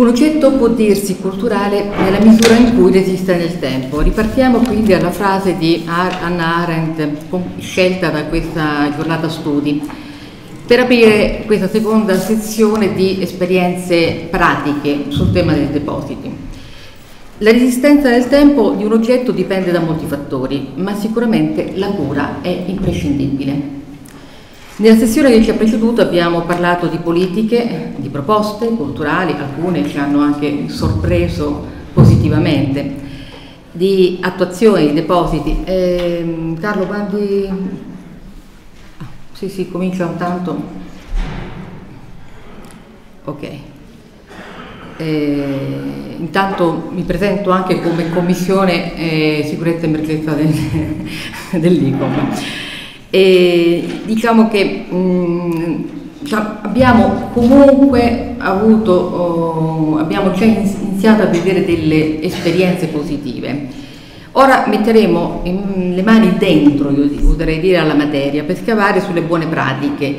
Un oggetto può dirsi culturale nella misura in cui resiste nel tempo. Ripartiamo quindi dalla frase di Anna Arendt scelta da questa giornata studi per aprire questa seconda sezione di esperienze pratiche sul tema dei depositi. La resistenza nel tempo di un oggetto dipende da molti fattori, ma sicuramente la cura è imprescindibile. Nella sessione che ci ha preceduto abbiamo parlato di politiche, di proposte culturali, alcune ci hanno anche sorpreso positivamente, di attuazione di depositi. Eh, Carlo, quando... Ah, sì, sì, comincia tanto. Ok. Eh, intanto mi presento anche come Commissione eh, Sicurezza e Emergenza del, dell'ICOM. E diciamo che mh, mm, diciamo, abbiamo comunque avuto, oh, abbiamo già iniziato a vedere delle esperienze positive. Ora metteremo in, le mani dentro, io oserei dire, alla materia per scavare sulle buone pratiche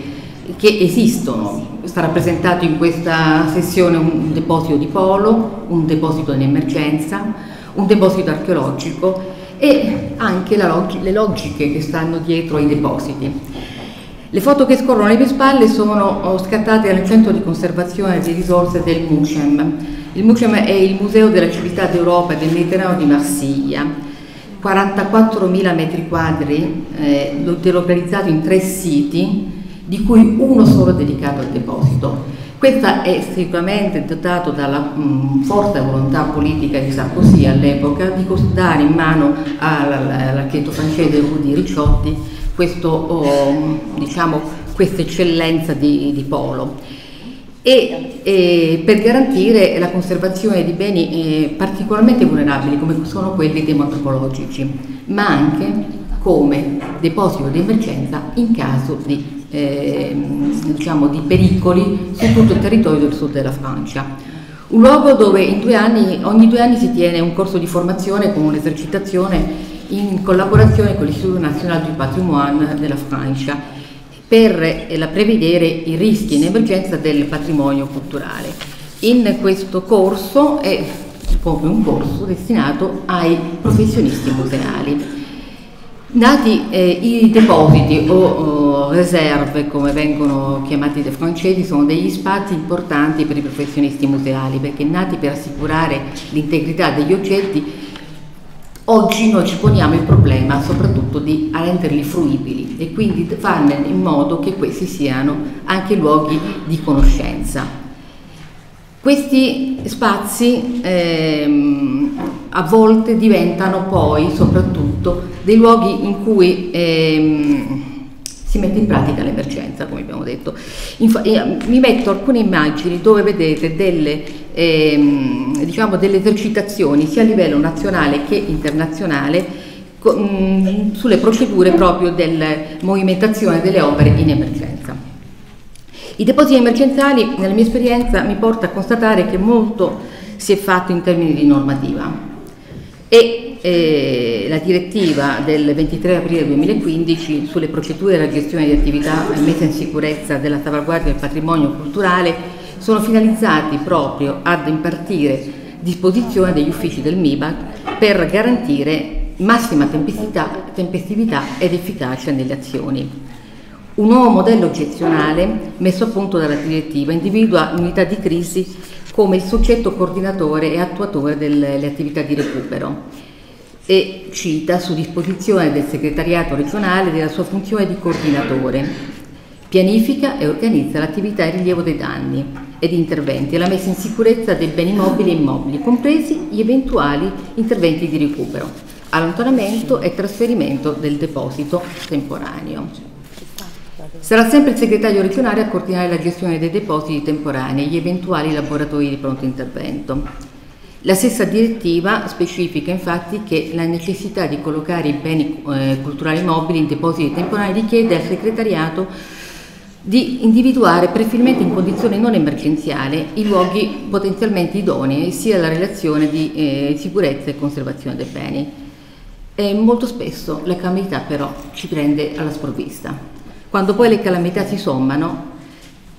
che esistono. Sta rappresentato in questa sessione un deposito di polo, un deposito in emergenza, un deposito archeologico e anche log le logiche che stanno dietro ai depositi. Le foto che scorrono alle mie spalle sono scattate dal centro di conservazione di risorse del MUCEM. Il MUCEM è il Museo della Civiltà d'Europa e del Mediterraneo di Marsiglia. 44.000 metri quadri eh, localizzato in tre siti, di cui uno solo dedicato al deposito. Questa è sicuramente dotato dalla mh, forte volontà politica di Sarkozy all'epoca di dare in mano all'architetto francese Rudy Ricciotti questo, oh, diciamo, questa eccellenza di, di polo. E, e, per garantire la conservazione di beni eh, particolarmente vulnerabili come sono quelli demantropologici, ma anche come deposito di emergenza in caso di eh, diciamo, di pericoli su tutto il territorio del sud della Francia. Un luogo dove due anni, ogni due anni si tiene un corso di formazione con un'esercitazione in collaborazione con l'Istituto Nazionale du Patrimoine della Francia per eh, prevedere i rischi in emergenza del patrimonio culturale. In questo corso è proprio un corso destinato ai professionisti museali. Dati eh, i depositi o, o, riserve, come vengono chiamati dai francesi, sono degli spazi importanti per i professionisti museali, perché nati per assicurare l'integrità degli oggetti, oggi noi ci poniamo il problema soprattutto di renderli fruibili e quindi farne in modo che questi siano anche luoghi di conoscenza. Questi spazi ehm, a volte diventano poi soprattutto dei luoghi in cui ehm, si mette in pratica l'emergenza, come abbiamo detto. Inf eh, mi metto alcune immagini dove vedete delle, ehm, diciamo delle esercitazioni sia a livello nazionale che internazionale con, sulle procedure proprio della movimentazione delle opere in emergenza. I depositi emergenziali, nella mia esperienza, mi porta a constatare che molto si è fatto in termini di normativa e eh, la direttiva del 23 aprile 2015 sulle procedure della gestione di attività e messa in sicurezza della salvaguardia del patrimonio culturale sono finalizzati proprio ad impartire disposizione degli uffici del MIBAC per garantire massima tempestività, ed efficacia nelle azioni. Un nuovo modello eccezionale messo a punto dalla direttiva individua l'unità di crisi come il soggetto coordinatore e attuatore delle attività di recupero e cita su disposizione del segretariato regionale della sua funzione di coordinatore. Pianifica e organizza l'attività e rilievo dei danni e di interventi e la messa in sicurezza dei beni mobili e immobili, compresi gli eventuali interventi di recupero, allontanamento e trasferimento del deposito temporaneo. Sarà sempre il segretario regionale a coordinare la gestione dei depositi temporanei e gli eventuali laboratori di pronto intervento. La stessa direttiva specifica infatti che la necessità di collocare i beni eh, culturali mobili in depositi temporanei richiede al segretariato di individuare preferibilmente in condizioni non emergenziali i luoghi potenzialmente idonei sia alla relazione di eh, sicurezza e conservazione dei beni. E molto spesso la calamità però ci prende alla sprovvista. Quando poi le calamità si sommano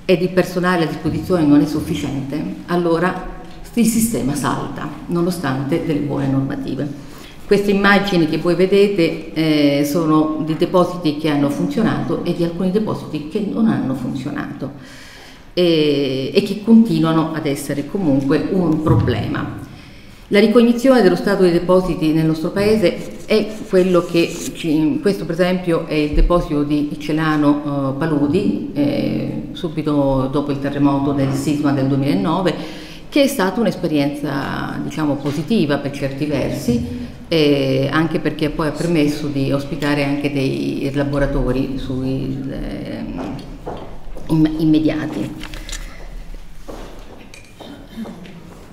ed il personale a disposizione non è sufficiente, allora il sistema salta, nonostante delle buone normative. Queste immagini che voi vedete eh, sono di depositi che hanno funzionato e di alcuni depositi che non hanno funzionato e, e che continuano ad essere comunque un problema. La ricognizione dello stato dei depositi nel nostro paese è quello che, questo per esempio è il deposito di Celano uh, Paludi, eh, subito dopo il terremoto del sisma del 2009, che è stata un'esperienza diciamo, positiva per certi versi, eh, anche perché poi ha permesso di ospitare anche dei laboratori sui, eh, immediati.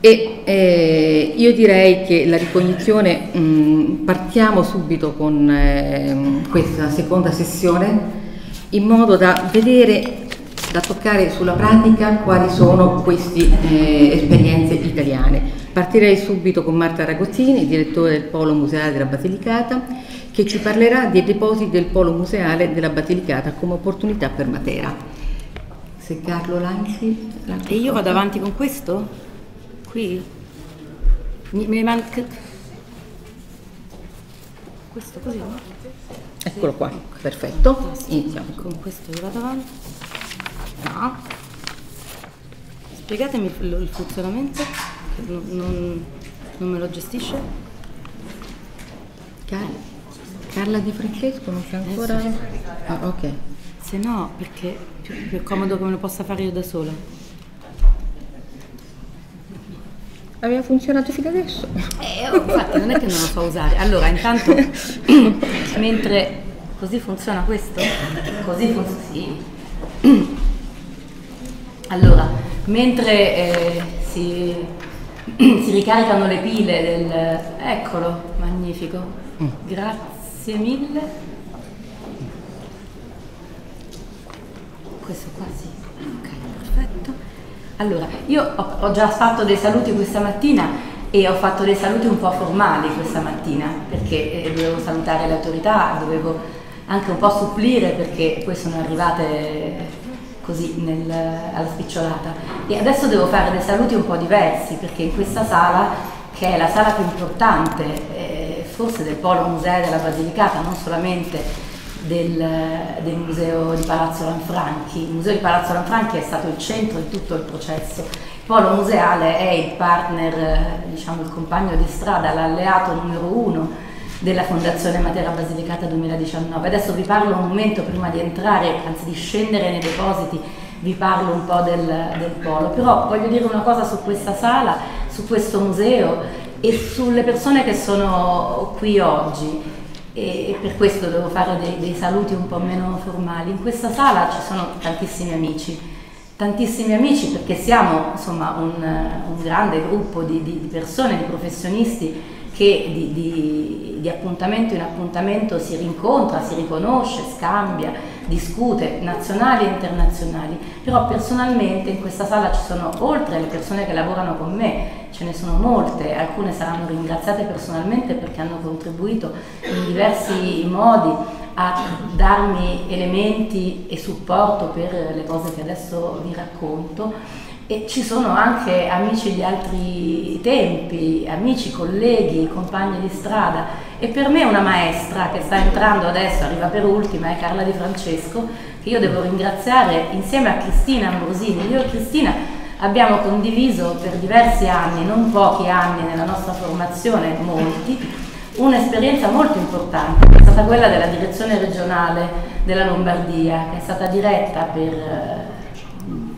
E eh, io direi che la ricognizione, mh, partiamo subito con eh, questa seconda sessione in modo da vedere, da toccare sulla pratica quali sono queste eh, esperienze italiane. Partirei subito con Marta Ragozzini, direttore del Polo Museale della Basilicata, che ci parlerà dei depositi del Polo Museale della Basilicata come opportunità per Matera. Se Carlo lanci... E io vado avanti con questo? Qui? Mi, mi manca questo così no? eccolo qua perfetto iniziamo con questo io vado avanti. No. Spiegatemi il, funzionamento non, non, non, me lo gestisce. Carla, Carla Di Francesco non c'è ancora? ah, ok. Se no perché più, più comodo che me lo possa fare io da sola Aveva funzionato fino adesso. Eh, oh, infatti non è che non lo so usare. Allora, intanto, mentre così funziona questo, così funziona, sì. Allora, mentre eh, si, si, ricaricano le pile del... Eccolo, magnifico. Mm. Grazie mille. Questo qua sì. Allora, io ho, già fatto dei saluti questa mattina e ho fatto dei saluti un po' formali questa mattina perché eh, dovevo salutare le autorità, dovevo anche un po' supplire perché poi sono arrivate così nel, alla spicciolata. E adesso devo fare dei saluti un po' diversi perché in questa sala che è la sala più importante eh, forse del polo museo della Basilicata non solamente del, del, museo di Palazzo Lanfranchi. Il museo di Palazzo Lanfranchi è stato il centro di tutto il processo. Il polo museale è il partner, diciamo il compagno di strada, l'alleato numero uno della Fondazione Matera Basilicata 2019. Adesso vi parlo un momento prima di entrare, anzi di scendere nei depositi, vi parlo un po' del, del polo, però voglio dire una cosa su questa sala, su questo museo e sulle persone che sono qui oggi e per questo devo fare dei, dei, saluti un po' meno formali. In questa sala ci sono tantissimi amici, tantissimi amici perché siamo insomma un, un grande gruppo di, di, di, persone, di professionisti che di, di appuntamento in appuntamento si rincontra, si riconosce, scambia, discute, nazionali e internazionali. Però personalmente in questa sala ci sono, oltre alle persone che lavorano con me, ce ne sono molte, alcune saranno ringraziate personalmente perché hanno contribuito in diversi modi a darmi elementi e supporto per le cose che adesso vi racconto e ci sono anche amici di altri tempi, amici, colleghi, compagni di strada e per me una maestra che sta entrando adesso, arriva per ultima, è Carla Di Francesco, che io devo ringraziare insieme a Cristina Ambrosini. Io e Cristina abbiamo condiviso per diversi anni, non pochi anni nella nostra formazione, molti, un'esperienza molto importante, che è stata quella della direzione regionale della Lombardia, che è stata diretta per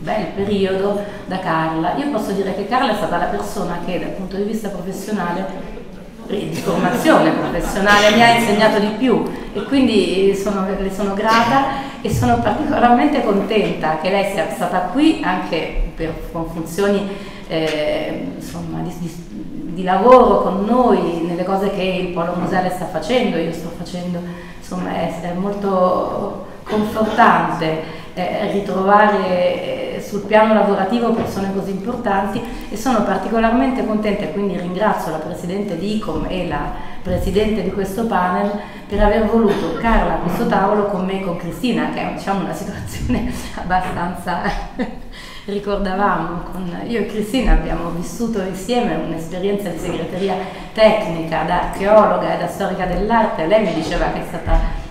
bel periodo da Carla. Io posso dire che Carla è stata la persona che dal punto di vista professionale di formazione professionale mi ha insegnato di più. E quindi sono, le sono grata e sono particolarmente contenta che lei sia stata qui anche per, con funzioni eh, insomma, di, di, di, lavoro con noi nelle cose che il Polo Museale sta facendo, io sto facendo, insomma è, è molto confortante eh, ritrovare eh, sul piano lavorativo persone così importanti e sono particolarmente contenta e quindi ringrazio la Presidente di ICOM e la Presidente di questo panel per aver voluto Carla a questo tavolo con me e con Cristina che è diciamo, una situazione abbastanza ricordavamo, con, io e Cristina abbiamo vissuto insieme un'esperienza di segreteria tecnica da archeologa e da storica dell'arte, lei mi diceva che è stata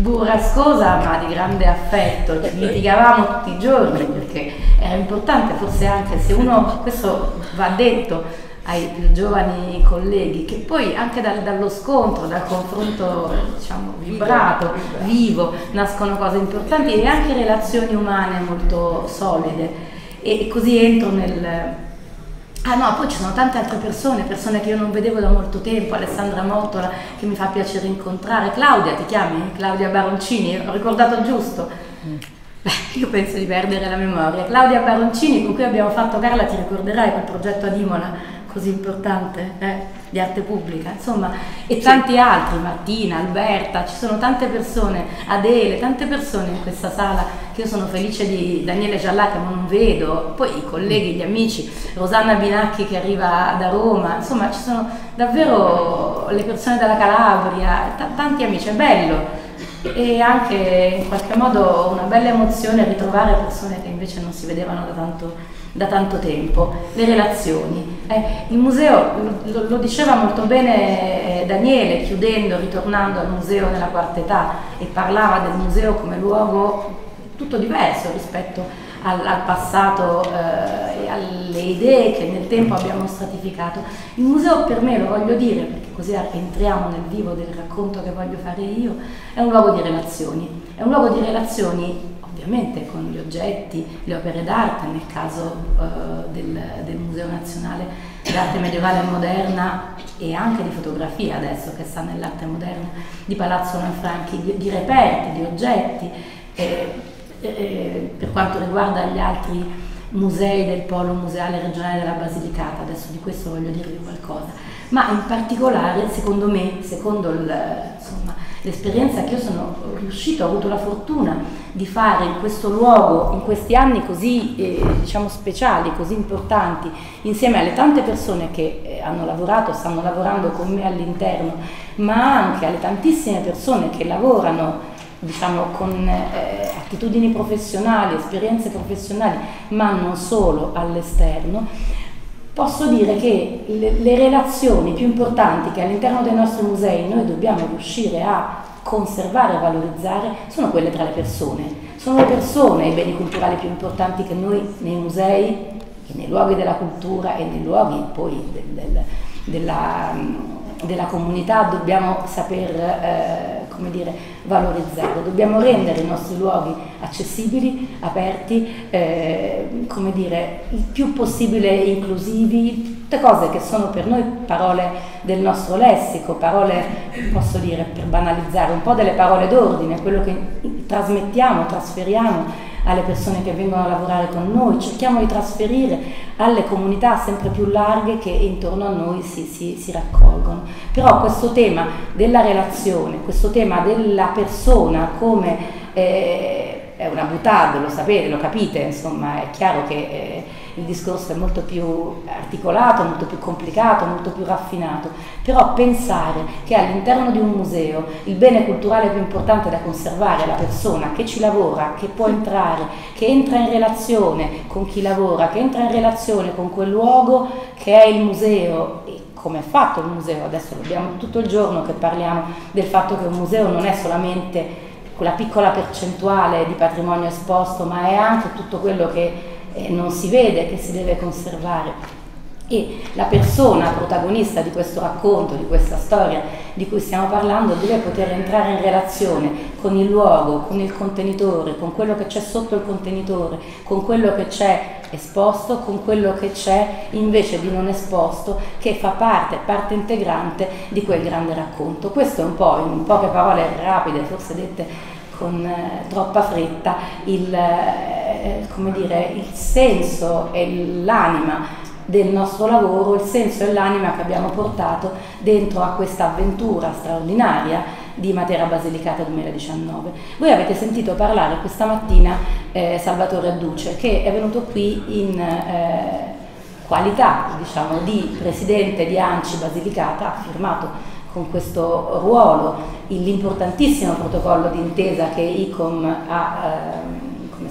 burrascosa ma di grande affetto, ci litigavamo tutti i giorni perché era importante forse anche se uno, questo va detto ai più giovani colleghi, che poi anche dal, dallo scontro, dal confronto diciamo, vibrato, vivo, nascono cose importanti e anche relazioni umane molto solide. E così entro nel, Ah no, poi ci sono tante altre persone, persone che io non vedevo da molto tempo, Alessandra Mottola che mi fa piacere incontrare, Claudia ti chiami? Claudia Baroncini, ho ricordato giusto? Mm. Beh, io penso di perdere la memoria. Claudia Baroncini con cui abbiamo fatto, Carla ti ricorderai quel progetto ad Imola così importante eh, di arte pubblica, insomma, e tanti altri, Martina, Alberta, ci sono tante persone, Adele, tante persone in questa sala che io sono felice di Daniele Giallà che non vedo, poi i colleghi, gli amici, Rosanna Binacchi che arriva da Roma, insomma ci sono davvero le persone dalla Calabria, tanti amici, è bello. E anche in qualche modo una bella emozione ritrovare persone che invece non si vedevano da tanto, da tanto tempo, le relazioni. Eh, il museo, lo, lo, diceva molto bene eh, Daniele, chiudendo, ritornando al museo nella quarta età e parlava del museo come luogo tutto diverso rispetto al, al passato eh, e alle idee che nel tempo abbiamo stratificato. Il museo per me, lo voglio dire, perché così entriamo nel vivo del racconto che voglio fare io, è un luogo di relazioni, è un luogo di relazioni ovviamente con gli oggetti, le opere d'arte, nel caso uh, del, del, Museo Nazionale d'Arte Medievale e Moderna e anche di fotografia adesso che sta nell'arte moderna, di Palazzo Lanfranchi, di, di reperti, di oggetti. Eh, eh, per quanto riguarda gli altri musei del polo museale regionale della Basilicata, adesso di questo voglio dirvi qualcosa, ma in particolare secondo me, secondo il, l'esperienza che io sono riuscito, ho avuto la fortuna di fare in questo luogo, in questi anni così eh, diciamo speciali, così importanti, insieme alle tante persone che eh, hanno lavorato, stanno lavorando con me all'interno, ma anche alle tantissime persone che lavorano diciamo, con eh, attitudini professionali, esperienze professionali, ma non solo all'esterno, posso dire che le, le relazioni più importanti che all'interno dei nostri musei noi dobbiamo riuscire a conservare e valorizzare sono quelle tra le persone. Sono le persone i beni culturali più importanti che noi nei musei, nei luoghi della cultura e nei luoghi poi del, del, della della comunità dobbiamo saper eh, dire, valorizzare, dobbiamo rendere i nostri luoghi accessibili, aperti, eh, come dire, il più possibile inclusivi, tutte cose che sono per noi parole del nostro lessico, parole, posso dire, per banalizzare, un po' delle parole d'ordine, quello che trasmettiamo, trasferiamo alle persone che vengono a lavorare con noi, cerchiamo di trasferire alle comunità sempre più larghe che intorno a noi si, si, si raccolgono. Però questo tema della relazione, questo tema della persona come eh, è una butade, lo sapete, lo capite, insomma è chiaro che... Eh, il discorso è molto più articolato, molto più complicato, molto più raffinato, però pensare che all'interno di un museo il bene culturale più importante da conservare è la persona che ci lavora, che può entrare, che entra in relazione con chi lavora, che entra in relazione con quel luogo che è il museo. E come è fatto il museo, adesso abbiamo tutto il giorno che parliamo del fatto che un museo non è solamente quella piccola percentuale di patrimonio esposto, ma è anche tutto quello che eh, non si vede che si deve conservare. E la persona protagonista di questo racconto, di questa storia di cui stiamo parlando, deve poter entrare in relazione con il luogo, con il contenitore, con quello che c'è sotto il contenitore, con quello che c'è esposto, con quello che c'è invece di non esposto, che fa parte, parte integrante di quel grande racconto. Questo è un po', in poche parole rapide, forse dette con eh, troppa fretta il, eh, dire, il senso e l'anima del nostro lavoro, il senso e l'anima che abbiamo portato dentro a questa avventura straordinaria di Matera Basilicata 2019. Voi avete sentito parlare questa mattina eh, Salvatore Adduce che è venuto qui in eh, qualità diciamo, di presidente di Anci Basilicata, ha firmato con questo ruolo l'importantissimo protocollo d'intesa che ICOM ha, eh, come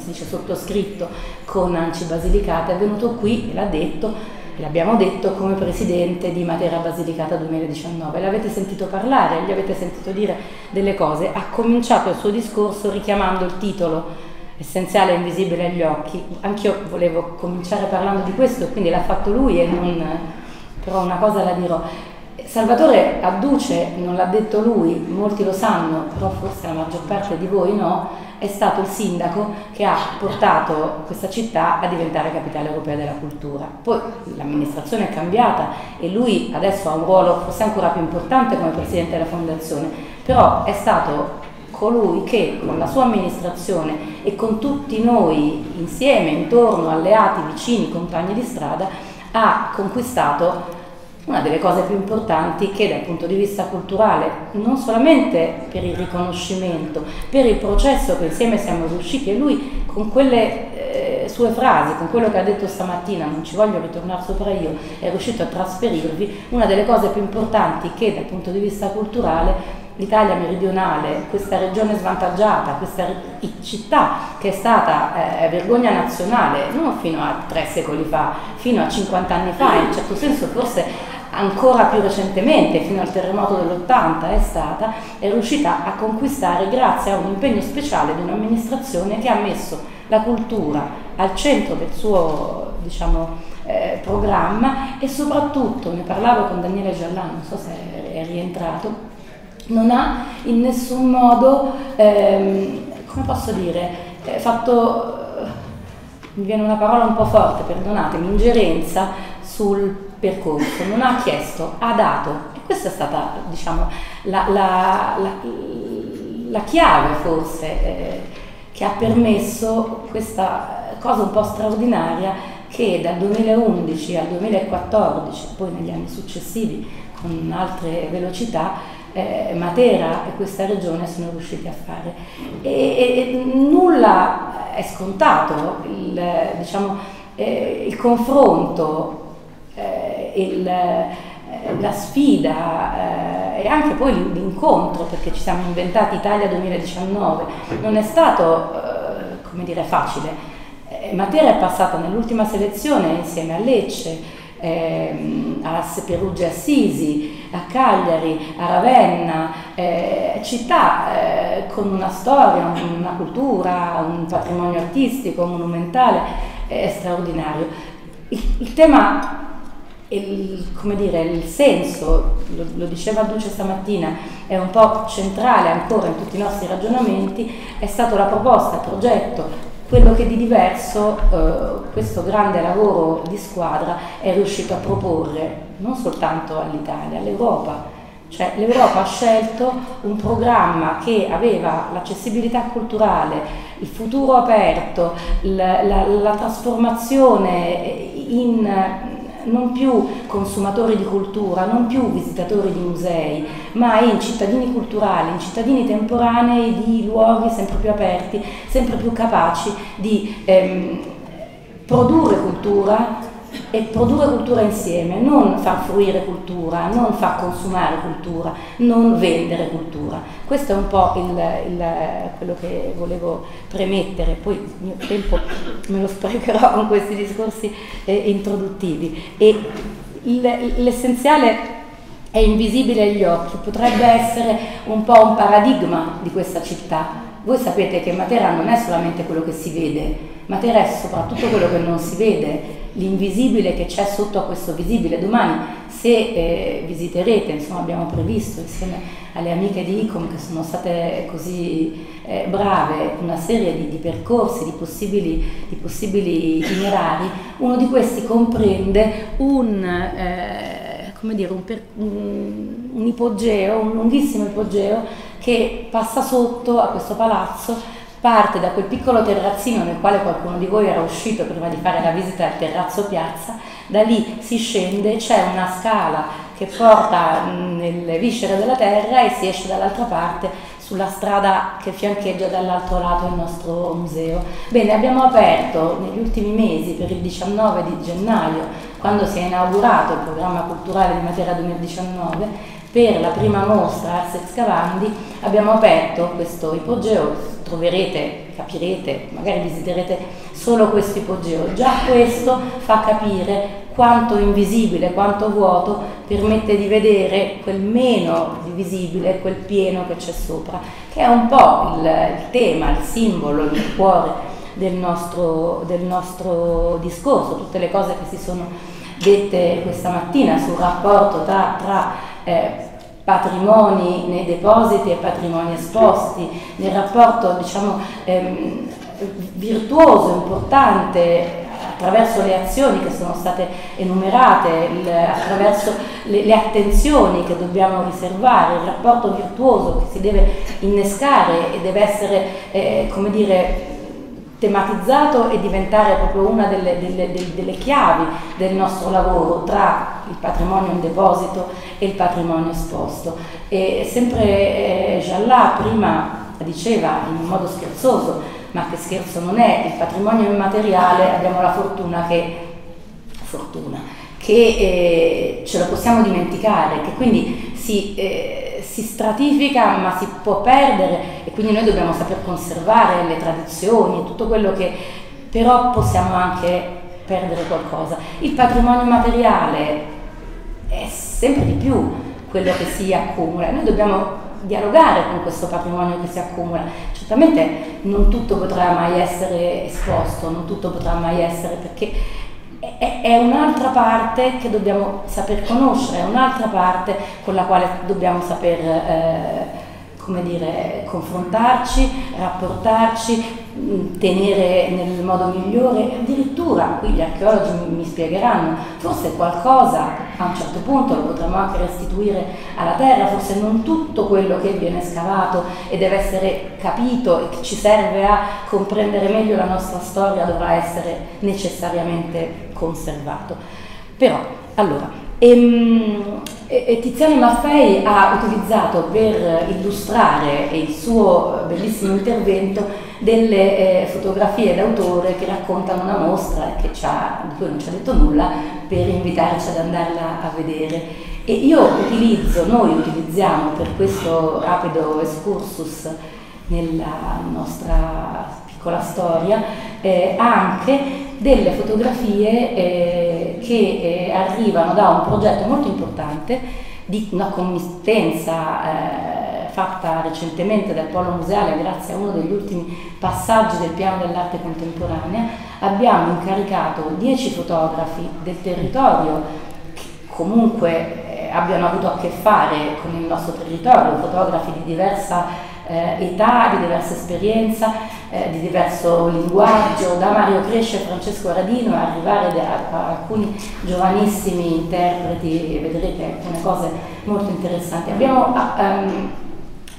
dice sottoscritto con Anci Basilicata, è venuto qui e l'ha detto, l'abbiamo detto come presidente di Matera Basilicata 2019. L'avete sentito parlare, gli avete sentito dire delle cose, ha cominciato il suo discorso richiamando il titolo essenziale e invisibile agli occhi. Anch'io volevo cominciare parlando di questo, quindi l'ha fatto lui e non, però una cosa la dirò. Salvatore adduce, non l'ha detto lui, molti lo sanno, però forse la maggior parte di voi no, è stato il sindaco che ha portato questa città a diventare capitale europea della cultura. Poi l'amministrazione è cambiata e lui adesso ha un ruolo forse ancora più importante come presidente della fondazione, però è stato colui che con la sua amministrazione e con tutti noi insieme, intorno, alleati, vicini, compagni di strada, ha conquistato una delle cose più importanti che dal punto di vista culturale, non solamente per il riconoscimento, per il processo che insieme siamo riusciti e lui con quelle eh, sue frasi, con quello che ha detto stamattina, non ci voglio ritornare sopra io, è riuscito a trasferirvi una delle cose più importanti che dal punto di vista culturale l'Italia meridionale, questa regione svantaggiata, questa città che è stata eh, vergogna nazionale non fino a tre secoli fa, fino a 50 anni fa, in certo senso forse ancora più recentemente, fino al terremoto dell'80 è stata, è riuscita a conquistare grazie a un impegno speciale di un'amministrazione che ha messo la cultura al centro del suo diciamo, eh, programma e soprattutto, ne parlavo con Daniele Giallano, non so se è rientrato, non ha in nessun modo, ehm, come posso dire, eh, fatto, eh, mi viene una parola un po' forte, perdonatemi, ingerenza sul percorso, non ha chiesto, ha dato. E questa è stata, diciamo, la, la, la, la chiave forse eh, che ha permesso questa cosa un po' straordinaria che dal 2011 al 2014, poi negli anni successivi con altre velocità, eh, Matera e questa regione sono riusciti a fare. E, e, nulla è scontato, il, diciamo, eh, il confronto, il, eh, la sfida eh, e anche poi l'incontro, perché ci siamo inventati Italia 2019, non è stato eh, come dire, facile. Matera è passata nell'ultima selezione insieme a Lecce, ehm, a Perugia Assisi, a Cagliari, a Ravenna, eh, città eh, con una storia, una cultura, un patrimonio artistico, monumentale eh, straordinario. Il, il tema il, come dire, il senso, lo, lo, diceva Duce stamattina, è un po' centrale ancora in tutti i nostri ragionamenti, è stata la proposta, il progetto quello che di diverso eh, questo grande lavoro di squadra è riuscito a proporre non soltanto all'Italia, all'Europa. Cioè l'Europa ha scelto un programma che aveva l'accessibilità culturale, il futuro aperto, la, la, la trasformazione in non più consumatori di cultura, non più visitatori di musei, ma in cittadini culturali, in cittadini temporanei di luoghi sempre più aperti, sempre più capaci di ehm, produrre cultura e produrre cultura insieme, non far fruire cultura, non far consumare cultura, non vendere cultura. Questo è un po' il, il, quello che volevo premettere, poi il mio tempo me lo sprecherò con questi discorsi eh, introduttivi. L'essenziale è invisibile agli occhi, potrebbe essere un po' un paradigma di questa città. Voi sapete che Matera non è solamente quello che si vede, Matera è soprattutto quello che non si vede, l'invisibile che c'è sotto a questo visibile. Domani se eh, visiterete, insomma abbiamo previsto insieme alle amiche di ICOM che sono state così eh, brave una serie di, di percorsi, di possibili, di possibili, itinerari, uno di questi comprende un, eh, come dire, un, per, un, un ipogeo, un lunghissimo ipogeo che passa sotto a questo palazzo parte da quel piccolo terrazzino nel quale qualcuno di voi era uscito prima di fare la visita al terrazzo piazza, da lì si scende, c'è una scala che porta nelle viscere della terra e si esce dall'altra parte sulla strada che fiancheggia dall'altro lato il nostro museo. Bene, abbiamo aperto negli ultimi mesi, per il 19 di gennaio, quando si è inaugurato il programma culturale di Matera 2019, per la prima mostra Ars Excavandi abbiamo aperto questo ipogeo, troverete capirete, magari visiterete solo questo ipogeo, già questo fa capire quanto invisibile, quanto vuoto permette di vedere quel meno di visibile, quel pieno che c'è sopra, che è un po' il, il tema, il simbolo, il cuore del nostro, del nostro discorso, tutte le cose che si sono dette questa mattina sul rapporto tra, tra eh, patrimoni nei depositi e patrimoni esposti, nel rapporto diciamo, ehm, virtuoso, importante attraverso le azioni che sono state enumerate, il, attraverso le, le, attenzioni che dobbiamo riservare, il rapporto virtuoso che si deve innescare e deve essere, eh, come dire, tematizzato e diventare proprio una delle, delle, delle, delle, chiavi del nostro lavoro tra il patrimonio in deposito e il patrimonio esposto. E sempre eh, Giallà prima diceva in modo scherzoso, ma che scherzo non è, il patrimonio immateriale abbiamo la fortuna che, fortuna, che eh, ce lo possiamo dimenticare, che quindi si... Eh, si stratifica ma si può perdere quindi noi dobbiamo saper conservare le tradizioni, tutto quello che però possiamo anche perdere qualcosa. Il patrimonio materiale è sempre di più quello che si accumula, noi dobbiamo dialogare con questo patrimonio che si accumula. Certamente non tutto potrà mai essere esposto, non tutto potrà mai essere perché è, è un'altra parte che dobbiamo saper conoscere, è un'altra parte con la quale dobbiamo saper eh, come dire, confrontarci, rapportarci, tenere nel modo migliore, addirittura qui gli archeologi mi spiegheranno, forse qualcosa a un certo punto lo potremmo anche restituire alla terra, forse non tutto quello che viene scavato e deve essere capito e che ci serve a comprendere meglio la nostra storia dovrà essere necessariamente conservato. Però, allora, e, e Tiziano Maffei ha utilizzato per illustrare il suo bellissimo intervento delle eh, fotografie d'autore che raccontano una mostra che di cui non ci ha detto nulla per invitarci ad andarla a vedere. E io utilizzo, noi utilizziamo per questo rapido excursus nella nostra piccola storia eh, anche delle fotografie eh, che eh, arrivano da un progetto molto importante di una committenza eh, fatta recentemente dal Polo Museale grazie a uno degli ultimi passaggi del piano dell'arte contemporanea. Abbiamo incaricato 10 fotografi del territorio che comunque eh, abbiano avuto a che fare con il nostro territorio, fotografi di diversa eh, età, di diversa esperienza, eh, di diverso linguaggio, da Mario Cresce e Francesco Radino a arrivare a, a alcuni giovanissimi interpreti e vedrete alcune cose molto interessanti. Abbiamo, um,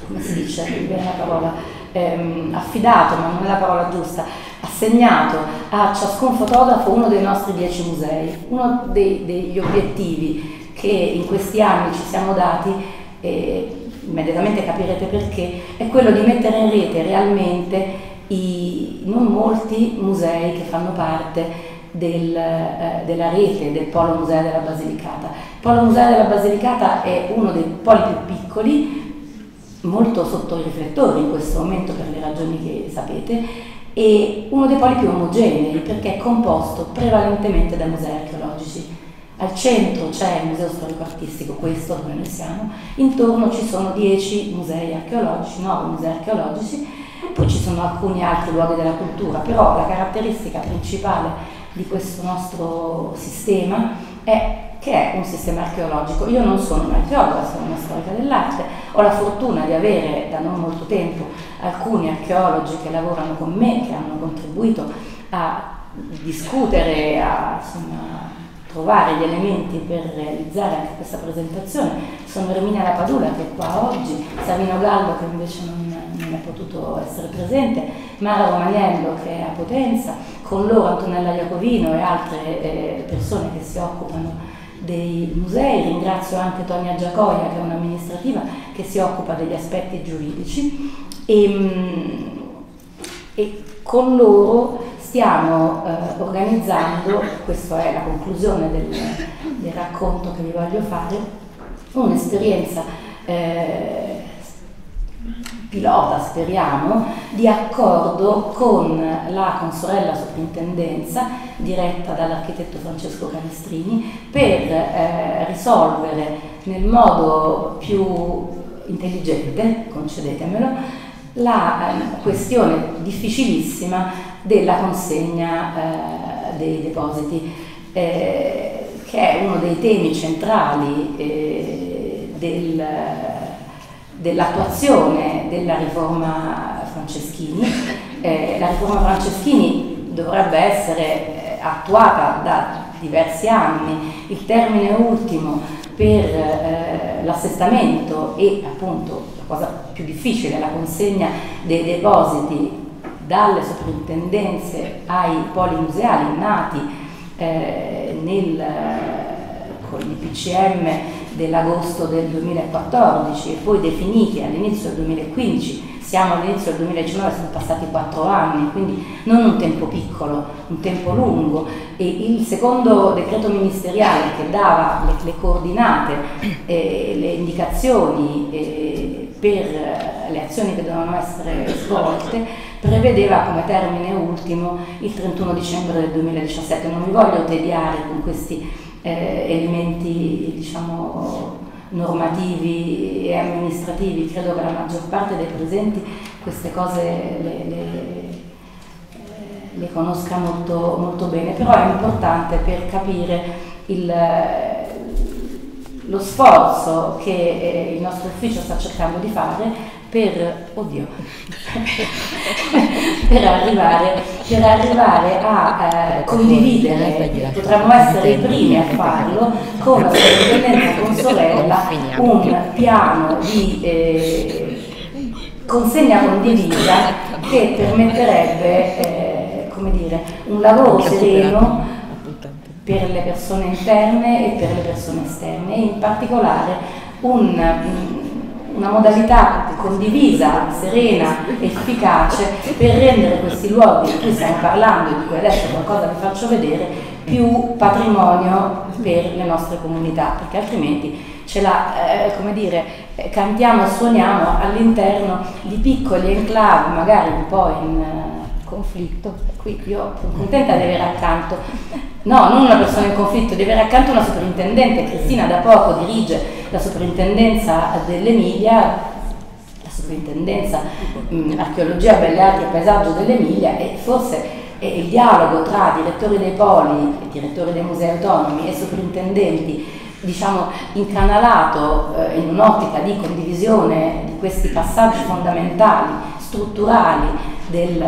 come si dice, viene la parola, um, affidato, ma non è la parola giusta, assegnato a ciascun fotografo uno dei nostri dieci musei. Uno dei, degli obiettivi che in questi anni ci siamo dati eh, immediatamente capirete perché, è quello di mettere in rete realmente i non molti musei che fanno parte del, eh, della rete del Polo Museo della Basilicata. Il Polo Museo della Basilicata è uno dei poli più piccoli, molto sotto i riflettori in questo momento per le ragioni che sapete, e uno dei poli più omogenei perché è composto prevalentemente da musei archeologici al centro c'è il Museo Storico Artistico, questo dove noi siamo, intorno ci sono 10 musei archeologici, 9 musei archeologici, poi ci sono alcuni altri luoghi della cultura, però la caratteristica principale di questo nostro sistema è che è un sistema archeologico. Io non sono un'archeologa, sono una storica dell'arte, ho la fortuna di avere da non molto tempo alcuni archeologi che lavorano con me, che hanno contribuito a discutere, a insomma, trovare gli elementi per realizzare anche questa presentazione. Sono Erminia Lapadula che è qua oggi, Savino Gallo che invece non, non, è potuto essere presente, Mara Romagnello che è a Potenza, con loro Antonella Iacovino e altre eh, persone che si occupano dei musei, ringrazio anche Tonia Giacoia che è un'amministrativa che si occupa degli aspetti giuridici. E, mm, e con loro stiamo eh, organizzando, questa è la conclusione del, del, racconto che vi voglio fare, un'esperienza eh, pilota, speriamo, di accordo con la consorella soprintendenza diretta dall'architetto Francesco Canestrini per eh, risolvere nel modo più intelligente, concedetemelo, la eh, questione difficilissima della consegna eh, dei depositi, eh, che è uno dei temi centrali eh, del dell'attuazione della riforma Franceschini. Eh, la riforma Franceschini dovrebbe essere eh, attuata da diversi anni, il termine ultimo per eh, l'assestamento e appunto la cosa più difficile, la consegna dei depositi dalle soprintendenze ai poli museali nati eh, nel, con il PCM dell'agosto del 2014 e poi definiti all'inizio del 2015, siamo all'inizio del 2019, sono passati quattro anni, quindi non un tempo piccolo, un tempo lungo. E il secondo decreto ministeriale che dava le, le coordinate, eh, le indicazioni eh, per le azioni che dovevano essere svolte prevedeva come termine ultimo il 31 dicembre del 2017. Non mi voglio tediare con questi eh, elementi diciamo, normativi e amministrativi, credo che la maggior parte dei presenti queste cose le, le, le conosca molto, molto, bene, però è importante per capire il, lo sforzo che eh, il nostro ufficio sta cercando di fare per, oddio, per, arrivare, per arrivare a eh, condividere, potremmo essere i primi a farlo, con la sovrintendenza con sorella, un piano di eh, consegna condivisa che permetterebbe eh, come dire, un lavoro sereno per le persone interne e per le persone esterne e in particolare un, una modalità condivisa, serena, efficace per rendere questi luoghi di cui stiamo parlando di cui adesso qualcosa vi faccio vedere più patrimonio per le nostre comunità, perché altrimenti ce la, eh, come dire, eh, cantiamo e suoniamo all'interno di piccoli enclave, magari un po' in eh, conflitto. Qui io sono contenta di avere accanto, no, non una persona in conflitto, di avere accanto una soprintendente, Cristina da poco dirige la soprintendenza dell'Emilia, la soprintendenza mh, mm, archeologia, belle arti e paesaggio dell'Emilia e forse il dialogo tra direttori dei poli, direttori dei musei autonomi e soprintendenti diciamo incanalato eh, in un'ottica di condivisione di questi passaggi fondamentali, strutturali del,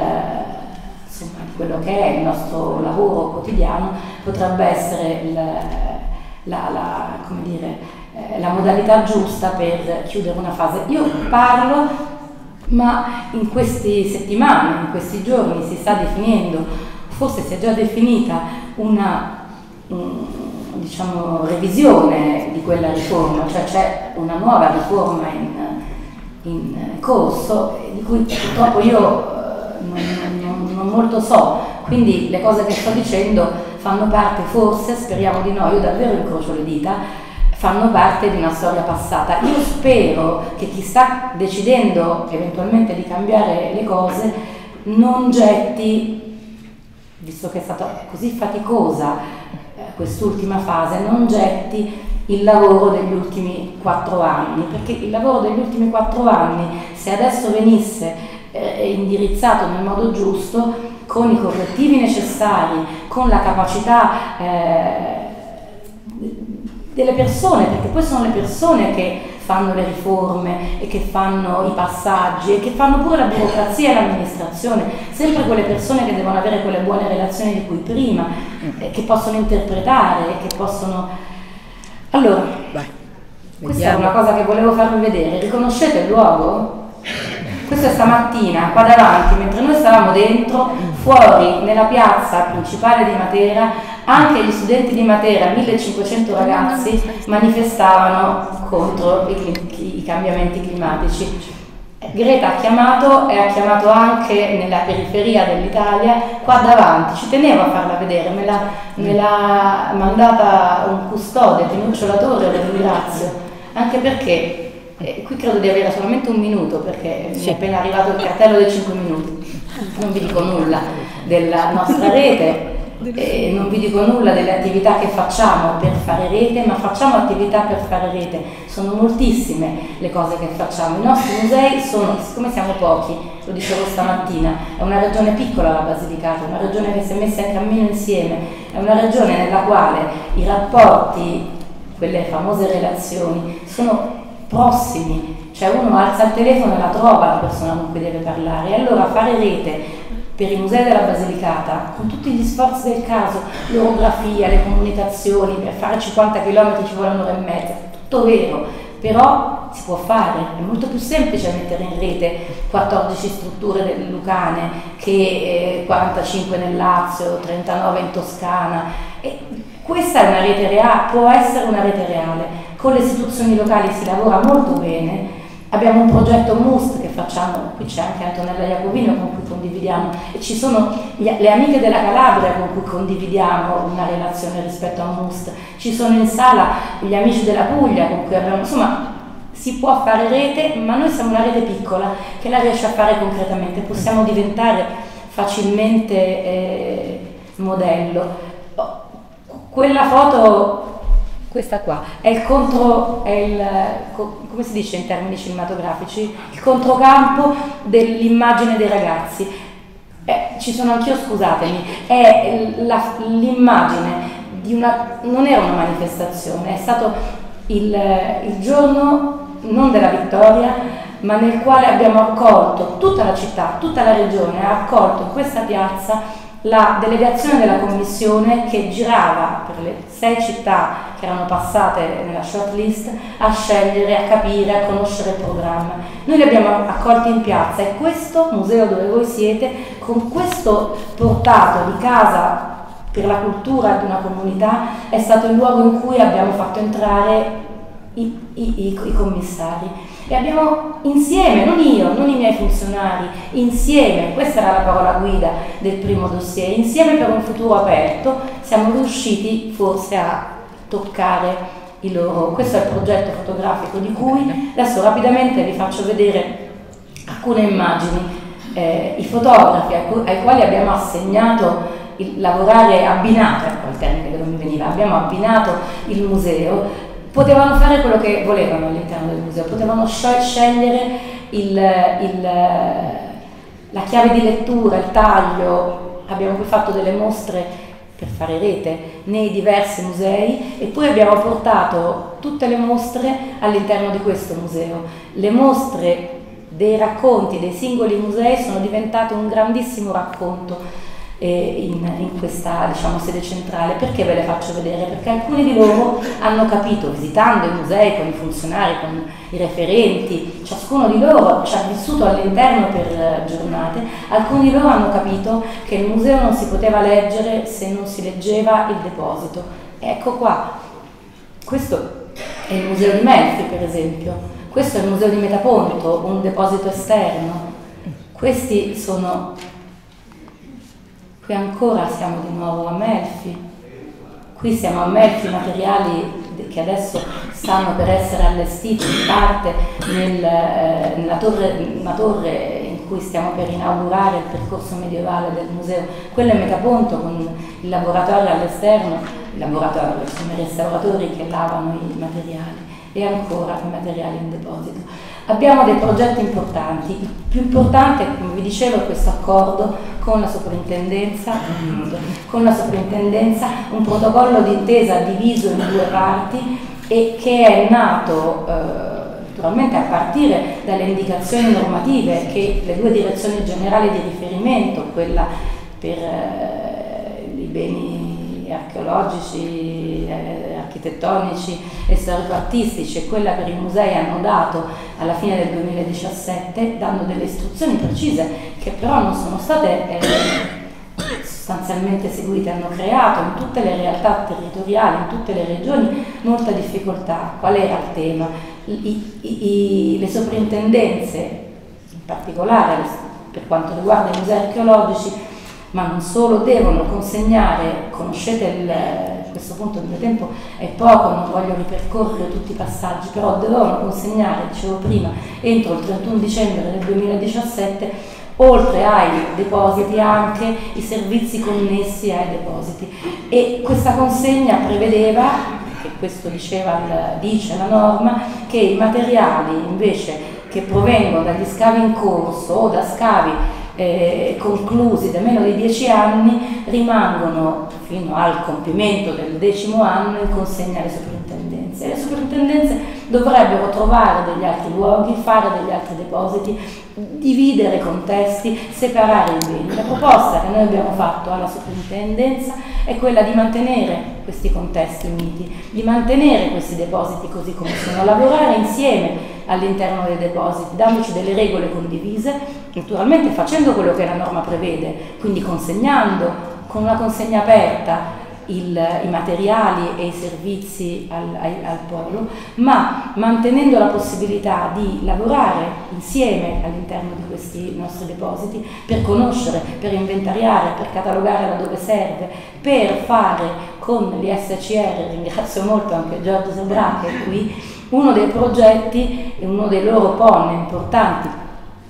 quello che è il nostro lavoro quotidiano, potrebbe essere il, la, la, dire, eh, la modalità giusta per chiudere una fase. Io parlo, ma in queste settimane, in questi giorni si sta definendo, forse si è già definita una un, diciamo, revisione di quella riforma, cioè c'è una nuova riforma in, in corso di cui purtroppo io eh, non molto so, quindi le cose che sto dicendo fanno parte forse, speriamo di no, io davvero incrocio le dita, fanno parte di una storia passata. Io spero che chi sta decidendo eventualmente di cambiare le cose non getti, visto che è stata così faticosa eh, quest'ultima fase, non getti il lavoro degli ultimi quattro anni, perché il lavoro degli ultimi quattro anni, se adesso venisse eh, indirizzato nel modo giusto, con i correttivi necessari, con la capacità eh, delle persone, perché poi sono le persone che fanno le riforme e che fanno i passaggi e che fanno pure la burocrazia e l'amministrazione, sempre quelle persone che devono avere quelle buone relazioni di cui prima, eh, che possono interpretare, che possono... Allora, Vai, questa è una cosa che volevo farvi vedere, riconoscete il luogo? Questo è stamattina, qua davanti, mentre noi stavamo dentro, fuori nella piazza principale di Matera, anche gli studenti di Matera, 1500 ragazzi, manifestavano contro i, i cambiamenti climatici. Greta ha chiamato e ha chiamato anche nella periferia dell'Italia, qua davanti, ci tenevo a farla vedere, me l'ha, me l'ha mandata un custode, Pinuccio Latore, lo ringrazio, anche perché Eh, qui credo di avere solamente un minuto perché sì. mi è appena arrivato il cartello dei 5 minuti. Non vi dico nulla della nostra rete, eh, non vi dico nulla delle attività che facciamo per fare rete, ma facciamo attività per fare rete. Sono moltissime le cose che facciamo. I nostri musei sono, siccome siamo pochi, lo dicevo stamattina, è una regione piccola la Basilicata, una regione che si è messa in cammino insieme, è una regione nella quale i rapporti, quelle famose relazioni, sono prossimi, cioè uno alza il telefono e la trova la persona con cui deve parlare. E allora fare rete per i musei della Basilicata, con tutti gli sforzi del caso, l'orografia, le comunicazioni, per fare 50 km ci vuole un'ora e mezza, tutto vero, però si può fare, è molto più semplice mettere in rete 14 strutture del Lucane che eh, 45 nel Lazio, 39 in Toscana. E questa è una rete reale, può essere una rete reale. Con le istituzioni locali si lavora molto bene, Abbiamo un progetto MUST che facciamo, qui c'è anche Antonella Iacovino con cui condividiamo. E ci sono le amiche della Calabria con cui condividiamo una relazione rispetto a MUST, ci sono in sala gli amici della Puglia con cui abbiamo, insomma si può fare rete ma noi siamo una rete piccola che la riesce a fare concretamente, possiamo diventare facilmente eh, modello. Quella foto questa qua è il contro, è il, come si dice in termini cinematografici, il controcampo dell'immagine dei ragazzi. Eh, ci sono anch'io, scusatemi, è l'immagine di una, non era una manifestazione, è stato il, il giorno non della vittoria, ma nel quale abbiamo accolto tutta la città, tutta la regione ha accolto questa piazza la delegazione della commissione che girava per le sei città che erano passate nella shortlist a scegliere, a capire, a conoscere il programma. Noi li abbiamo accolti in piazza e questo museo dove voi siete, con questo portato di casa per la cultura di una comunità, è stato il luogo in cui abbiamo fatto entrare i, i, i, i commissari e abbiamo insieme, non io, non i miei funzionari, insieme, questa era la parola guida del primo dossier, insieme per un futuro aperto, siamo riusciti forse a toccare i loro. Questo è il progetto fotografico di cui adesso rapidamente vi faccio vedere alcune immagini. Eh, I fotografi ai quali abbiamo assegnato il lavorare abbinato, ecco il termine che non mi veniva, abbiamo abbinato il museo, potevano fare quello che volevano all'interno del museo, potevano scegliere il, il, la chiave di lettura, il taglio, abbiamo qui fatto delle mostre per fare rete nei diversi musei e poi abbiamo portato tutte le mostre all'interno di questo museo. Le mostre dei racconti dei singoli musei sono diventate un grandissimo racconto in, in, questa diciamo, sede centrale. Perché ve le faccio vedere? Perché alcuni di loro hanno capito, visitando i musei con i funzionari, con i referenti, ciascuno di loro ci ha vissuto all'interno per giornate, alcuni di loro hanno capito che il museo non si poteva leggere se non si leggeva il deposito. ecco qua, questo è il museo di Melfi per esempio, questo è il museo di Metaponto, un deposito esterno. Questi sono Qui ancora siamo di nuovo a Melfi, qui siamo a Melfi, materiali che adesso stanno per essere allestiti in parte nel, eh, nella torre, una torre in cui stiamo per inaugurare il percorso medievale del museo. Quello è Metaponto con il laboratorio all'esterno, il laboratorio, sono i restauratori che lavano i materiali e ancora i materiali in deposito. Abbiamo dei progetti importanti, il più importante, come vi dicevo, è questo accordo con la soprintendenza, con la soprintendenza un protocollo d'intesa diviso in due parti e che è nato eh, naturalmente a partire dalle indicazioni normative che le due direzioni generali di riferimento, quella per eh, i beni archeologici, eh, architettonici e storico-artistici e quella per i musei hanno dato alla fine del 2017, dando delle istruzioni precise che però non sono state eh, sostanzialmente seguite, hanno creato in tutte le realtà territoriali, in tutte le regioni, molta difficoltà. Qual era il tema? I, i, i, le soprintendenze, in particolare per quanto riguarda i musei archeologici, ma non solo, devono consegnare, conoscete il questo punto il mio tempo è poco, non voglio ripercorrere tutti i passaggi, però dovevano consegnare, dicevo prima, entro il 31 dicembre del 2017 oltre ai depositi anche i servizi connessi ai depositi. E questa consegna prevedeva che questo diceva, dice la norma, che i materiali invece che provengono dagli scavi in corso o da scavi eh, conclusi da meno di dieci anni rimangono fino al compimento del decimo anno in consegna alle soprintendenze. Le soprintendenze dovrebbero trovare degli altri luoghi, fare degli altri depositi, dividere contesti, separare i beni. La proposta che noi abbiamo fatto alla soprintendenza è quella di mantenere questi contesti uniti, di mantenere questi depositi così come sono, lavorare insieme all'interno dei depositi, dandoci delle regole condivise, naturalmente facendo quello che la norma prevede, quindi consegnando con una consegna aperta il, i materiali e i servizi al, al, al, polo, ma mantenendo la possibilità di lavorare insieme all'interno di questi nostri depositi per conoscere, per inventariare, per catalogare da dove serve, per fare con gli SCR, ringrazio molto anche Giorgio Sebra che è qui, uno dei progetti e uno dei loro PON importanti,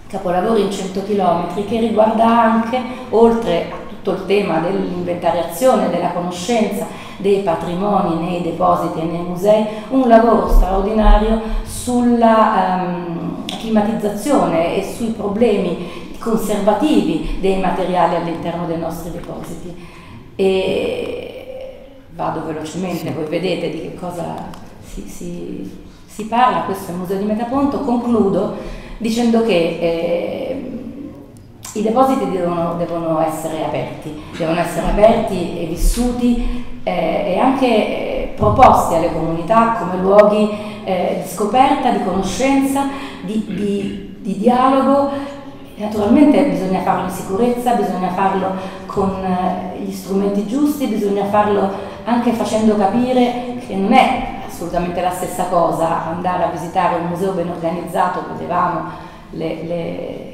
capolavori in 100 km, che riguarda anche, oltre a tutto il tema dell'inventariazione, della conoscenza dei patrimoni nei depositi e nei musei, un lavoro straordinario sulla um, climatizzazione e sui problemi conservativi dei materiali all'interno dei nostri depositi. E vado velocemente, sì. voi vedete di che cosa si, si, si, parla, questo è il Museo di Metaponto, concludo dicendo che eh, i depositi devono, devono, essere aperti, devono essere aperti e vissuti eh, e anche eh, proposti alle comunità come luoghi eh, di scoperta, di conoscenza, di, di, di dialogo. Naturalmente bisogna farlo in sicurezza, bisogna farlo con eh, gli strumenti giusti, bisogna farlo anche facendo capire che non è assolutamente la stessa cosa andare a visitare un museo ben organizzato, vedevamo le, le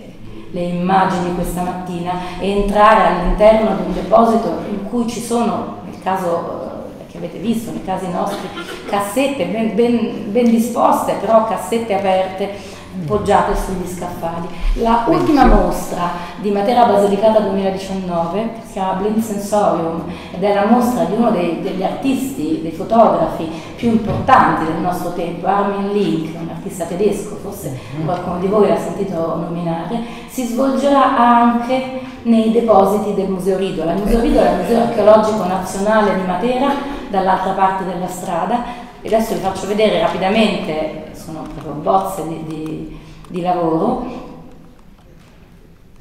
le immagini questa mattina e entrare all'interno di un deposito in cui ci sono, nel caso eh, che avete visto, nei casi nostri, cassette ben, ben, ben disposte, però cassette aperte poggiate sugli scaffali. La ultima mostra di Matera Basilicata 2019 si chiama Blind Sensorium ed è la mostra di uno dei, degli artisti, dei fotografi più importanti del nostro tempo, Armin Link, un artista tedesco, forse qualcuno di voi l'ha sentito nominare, si svolgerà anche nei depositi del Museo Ridola. Il Museo Ridola è il Museo archeologico nazionale di Matera, dall'altra parte della strada, e adesso vi faccio vedere rapidamente, sono proprio bozze di, di, di lavoro.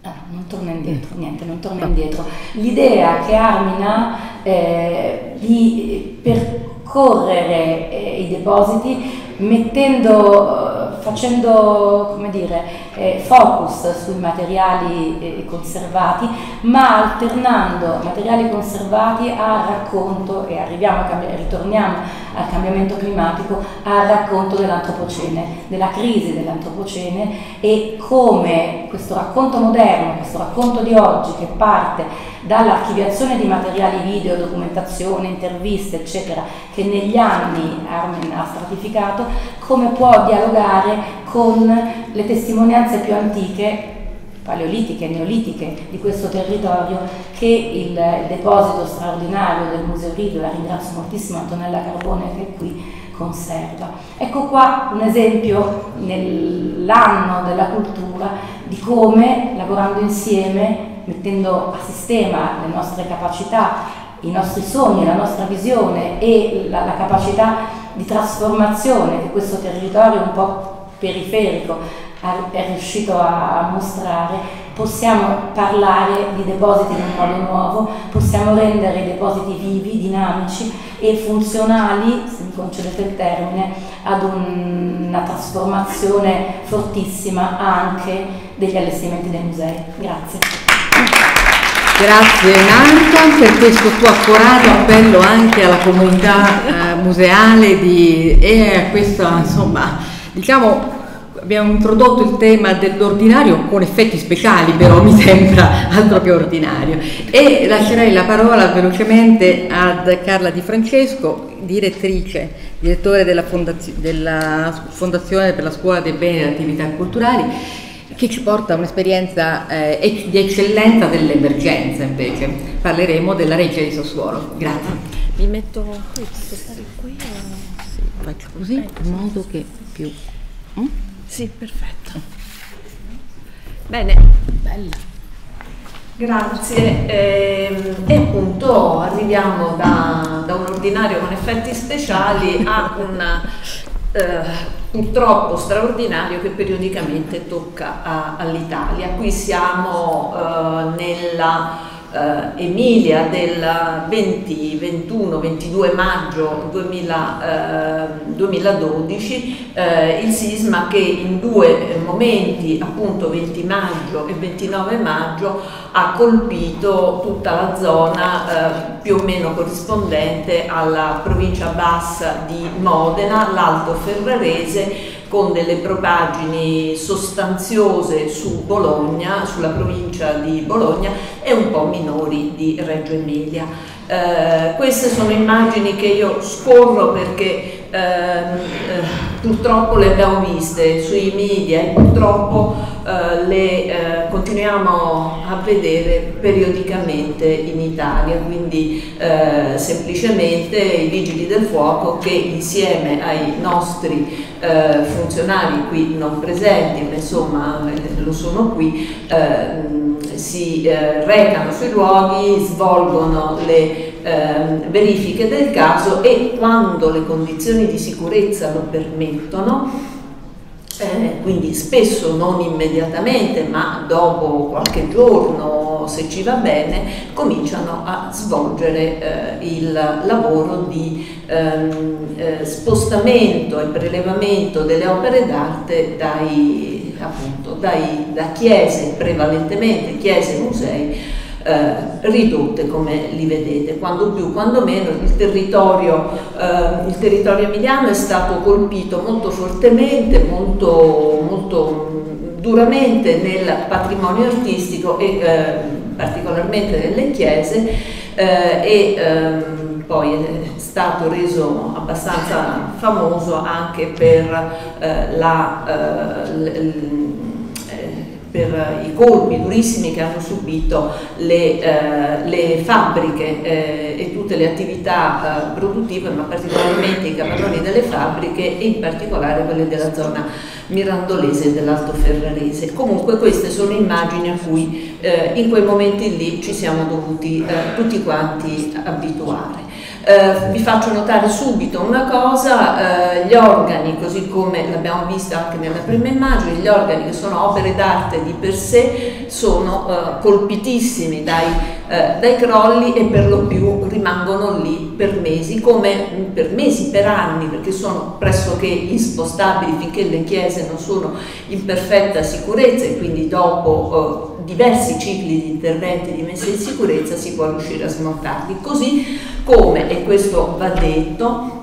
Ah, non torna indietro, niente, non torna indietro. L'idea che Armin ha eh, di percorrere eh, i depositi mettendo, facendo come dire, eh, focus sui materiali eh, conservati, ma alternando materiali conservati al racconto, e arriviamo a ritorniamo al cambiamento climatico, al racconto dell'antropocene, della crisi dell'antropocene e come questo racconto moderno, questo racconto di oggi che parte dall'archiviazione di materiali video, documentazione, interviste, eccetera, che negli anni Armin ha stratificato, come può dialogare con le testimonianze più antiche paleolitiche neolitiche di questo territorio che il, il deposito straordinario del Museo Rido, la ringrazio moltissimo Antonella Carbone che è qui, conserva. Ecco qua un esempio nell'anno della cultura di come lavorando insieme, mettendo a sistema le nostre capacità, i nostri sogni, la nostra visione e la, la capacità di trasformazione che questo territorio un po' periferico è riuscito a mostrare, possiamo parlare di depositi in un modo nuovo, possiamo rendere i depositi vivi, dinamici e funzionali, se mi concedete il termine, ad una trasformazione fortissima anche degli allestimenti dei musei. Grazie. Grazie Nanca per questo tuo accorato appello anche alla comunità eh, museale di, e a questa insomma diciamo abbiamo introdotto il tema dell'ordinario con effetti speciali, però mi sembra altro che ordinario. E lascerei la parola velocemente ad Carla Di Francesco, direttrice, direttore della, Fondazio, della Fondazione per la Scuola dei Beni e delle Attività Culturali, che ci porta a un'esperienza eh, di eccellenza dell'emergenza invece. Parleremo della Regia di Sassuolo. Grazie. Mi metto qui, qui o... Sì, faccio così in modo che più... Mm? Sì, perfetto. Bene. Bella. Grazie. Eh, e appunto arriviamo da, da, un ordinario con effetti speciali a un eh, purtroppo straordinario che periodicamente tocca all'Italia. Qui siamo eh, nella eh, Emilia del 20, 21, 22 maggio 2000, eh, 2012, eh, il sisma che in due momenti, appunto 20 maggio e 29 maggio, ha colpito tutta la zona eh, più o meno corrispondente alla provincia bassa di Modena, l'Alto Ferrarese, con delle propagini sostanziose su Bologna, sulla provincia di Bologna e un po' minori di Reggio Emilia. Eh, queste sono immagini che io scorro perché ehm, eh, purtroppo le abbiamo viste sui media e purtroppo eh, le eh, continuiamo a vedere periodicamente in Italia, quindi eh, semplicemente i vigili del fuoco che insieme ai nostri eh, funzionari qui non presenti, ma insomma lo sono qui, si recano sui luoghi, svolgono le eh, verifiche del caso e quando le condizioni di sicurezza lo permettono, eh, quindi spesso non immediatamente ma dopo qualche giorno se ci va bene cominciano a svolgere eh, il lavoro di ehm, eh, spostamento e prelevamento delle opere d'arte dai, appunto, dai, da chiese prevalentemente chiese e musei eh, ridotte come li vedete, quando più, quando meno. Il territorio, eh, il territorio emiliano è stato colpito molto fortemente, molto, molto duramente nel patrimonio artistico e eh, particolarmente nelle chiese eh, e ehm, poi è stato reso abbastanza famoso anche per eh, la, eh, per i colpi durissimi che hanno subito le, eh, le fabbriche eh, e tutte le attività eh, produttive, ma particolarmente i capannoni delle fabbriche e in particolare quelle della zona mirandolese e dell'Alto Ferrarese. Comunque queste sono immagini a cui eh, in quei momenti lì ci siamo dovuti eh, tutti quanti abituare. Eh, vi faccio notare subito una cosa, eh, gli organi, così come l'abbiamo visto anche nella prima immagine, gli organi che sono opere d'arte di per sé sono eh, colpitissimi dai, eh, dai, crolli e per lo più rimangono lì per mesi, come per mesi, per anni, perché sono pressoché inspostabili finché le chiese non sono in perfetta sicurezza e quindi dopo eh, diversi cicli di interventi di messa in sicurezza si può riuscire a smontarli, così come, e questo va detto,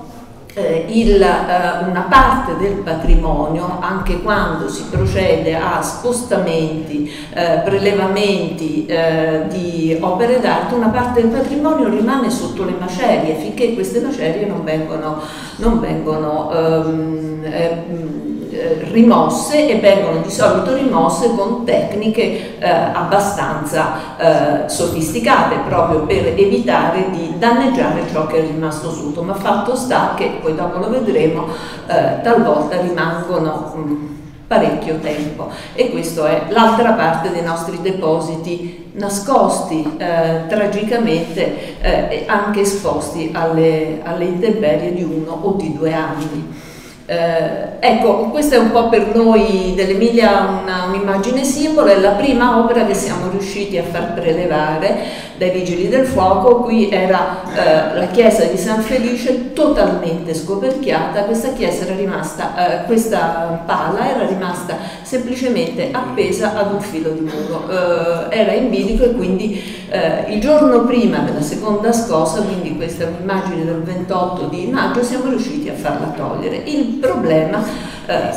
eh, il, eh, una parte del patrimonio, anche quando si procede a spostamenti, eh, prelevamenti eh, di opere d'arte, una parte del patrimonio rimane sotto le macerie finché queste macerie non vengono, non vengono ehm, eh, rimosse e vengono di solito rimosse con tecniche eh, abbastanza eh, sofisticate proprio per evitare di danneggiare ciò che è rimasto sotto, ma fatto sta che, poi dopo lo vedremo, eh, talvolta rimangono mh, mm, parecchio tempo e questa è l'altra parte dei nostri depositi nascosti eh, tragicamente eh, anche esposti alle, alle intemperie di uno o di due anni. Eh, ecco, questa è un po' per noi dell'Emilia un'immagine un simbolo, è la prima opera che siamo riusciti a far prelevare dai Vigili del Fuoco, qui era eh, la chiesa di San Felice totalmente scoperchiata, questa chiesa era rimasta, eh, questa pala era rimasta semplicemente appesa ad un filo di muro, eh, era in bilico e quindi eh, il giorno prima della seconda scossa, quindi questa è un'immagine del 28 di maggio, siamo riusciti a farla togliere. Il problema ehm,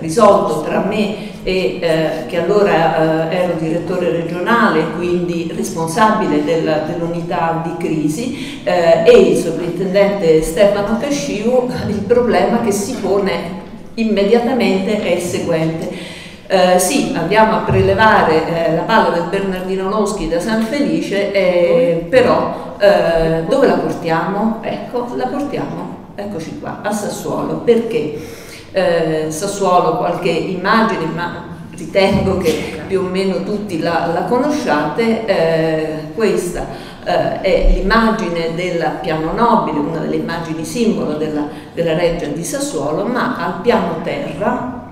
risolto tra me e eh, che allora eh, ero direttore regionale, quindi responsabile del, dell'unità di crisi, eh, e il sovrintendente Stefano Casciu, il problema che si pone immediatamente è il seguente. Eh, sì, andiamo a prelevare eh, la palla del Bernardino Loschi da San Felice, eh, però eh, dove la portiamo? Ecco, la portiamo, eccoci qua, a Sassuolo, perché eh, Sassuolo qualche immagine, ma ritengo che più o meno tutti la, la conosciate, eh, questa è l'immagine del piano nobile, una delle immagini simbolo della, della reggia di Sassuolo, ma al piano terra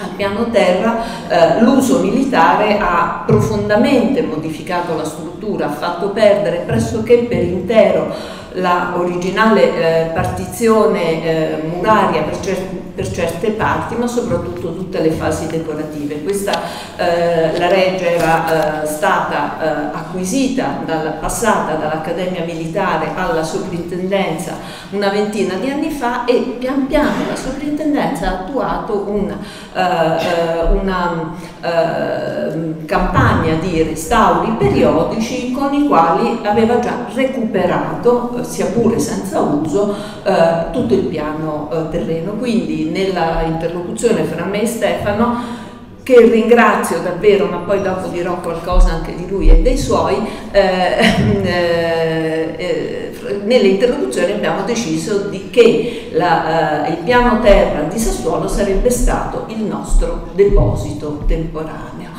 al piano terra eh, l'uso militare ha profondamente modificato la struttura, ha fatto perdere pressoché per intero la originale eh, partizione eh, muraria per, cer per, certe parti, ma soprattutto tutte le fasi decorative. Questa, eh, la reggia era eh, stata eh, acquisita, dal, passata dall'Accademia Militare alla soprintendenza una ventina di anni fa e pian piano la soprintendenza ha attuato un, eh, una campagna di restauri periodici con i quali aveva già recuperato sia pure senza uso, eh, tutto il piano eh, terreno. Quindi nella interlocuzione fra me e Stefano che ringrazio davvero, ma poi dopo dirò qualcosa anche di lui e dei suoi, eh, eh, eh, nelle interlocuzioni abbiamo deciso di che la, il piano terra di Sassuolo sarebbe stato il nostro deposito temporaneo.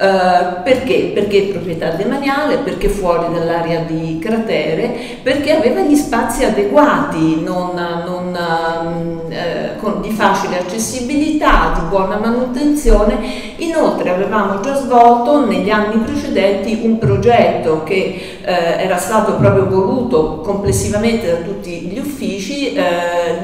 Uh, perché? Perché proprietà demaniale, perché fuori dall'area di cratere, perché aveva gli spazi adeguati, non, non, uh, con, di facile accessibilità, di buona manutenzione. Inoltre avevamo già svolto negli anni precedenti un progetto che uh, era stato proprio voluto complessivamente da tutti gli uffici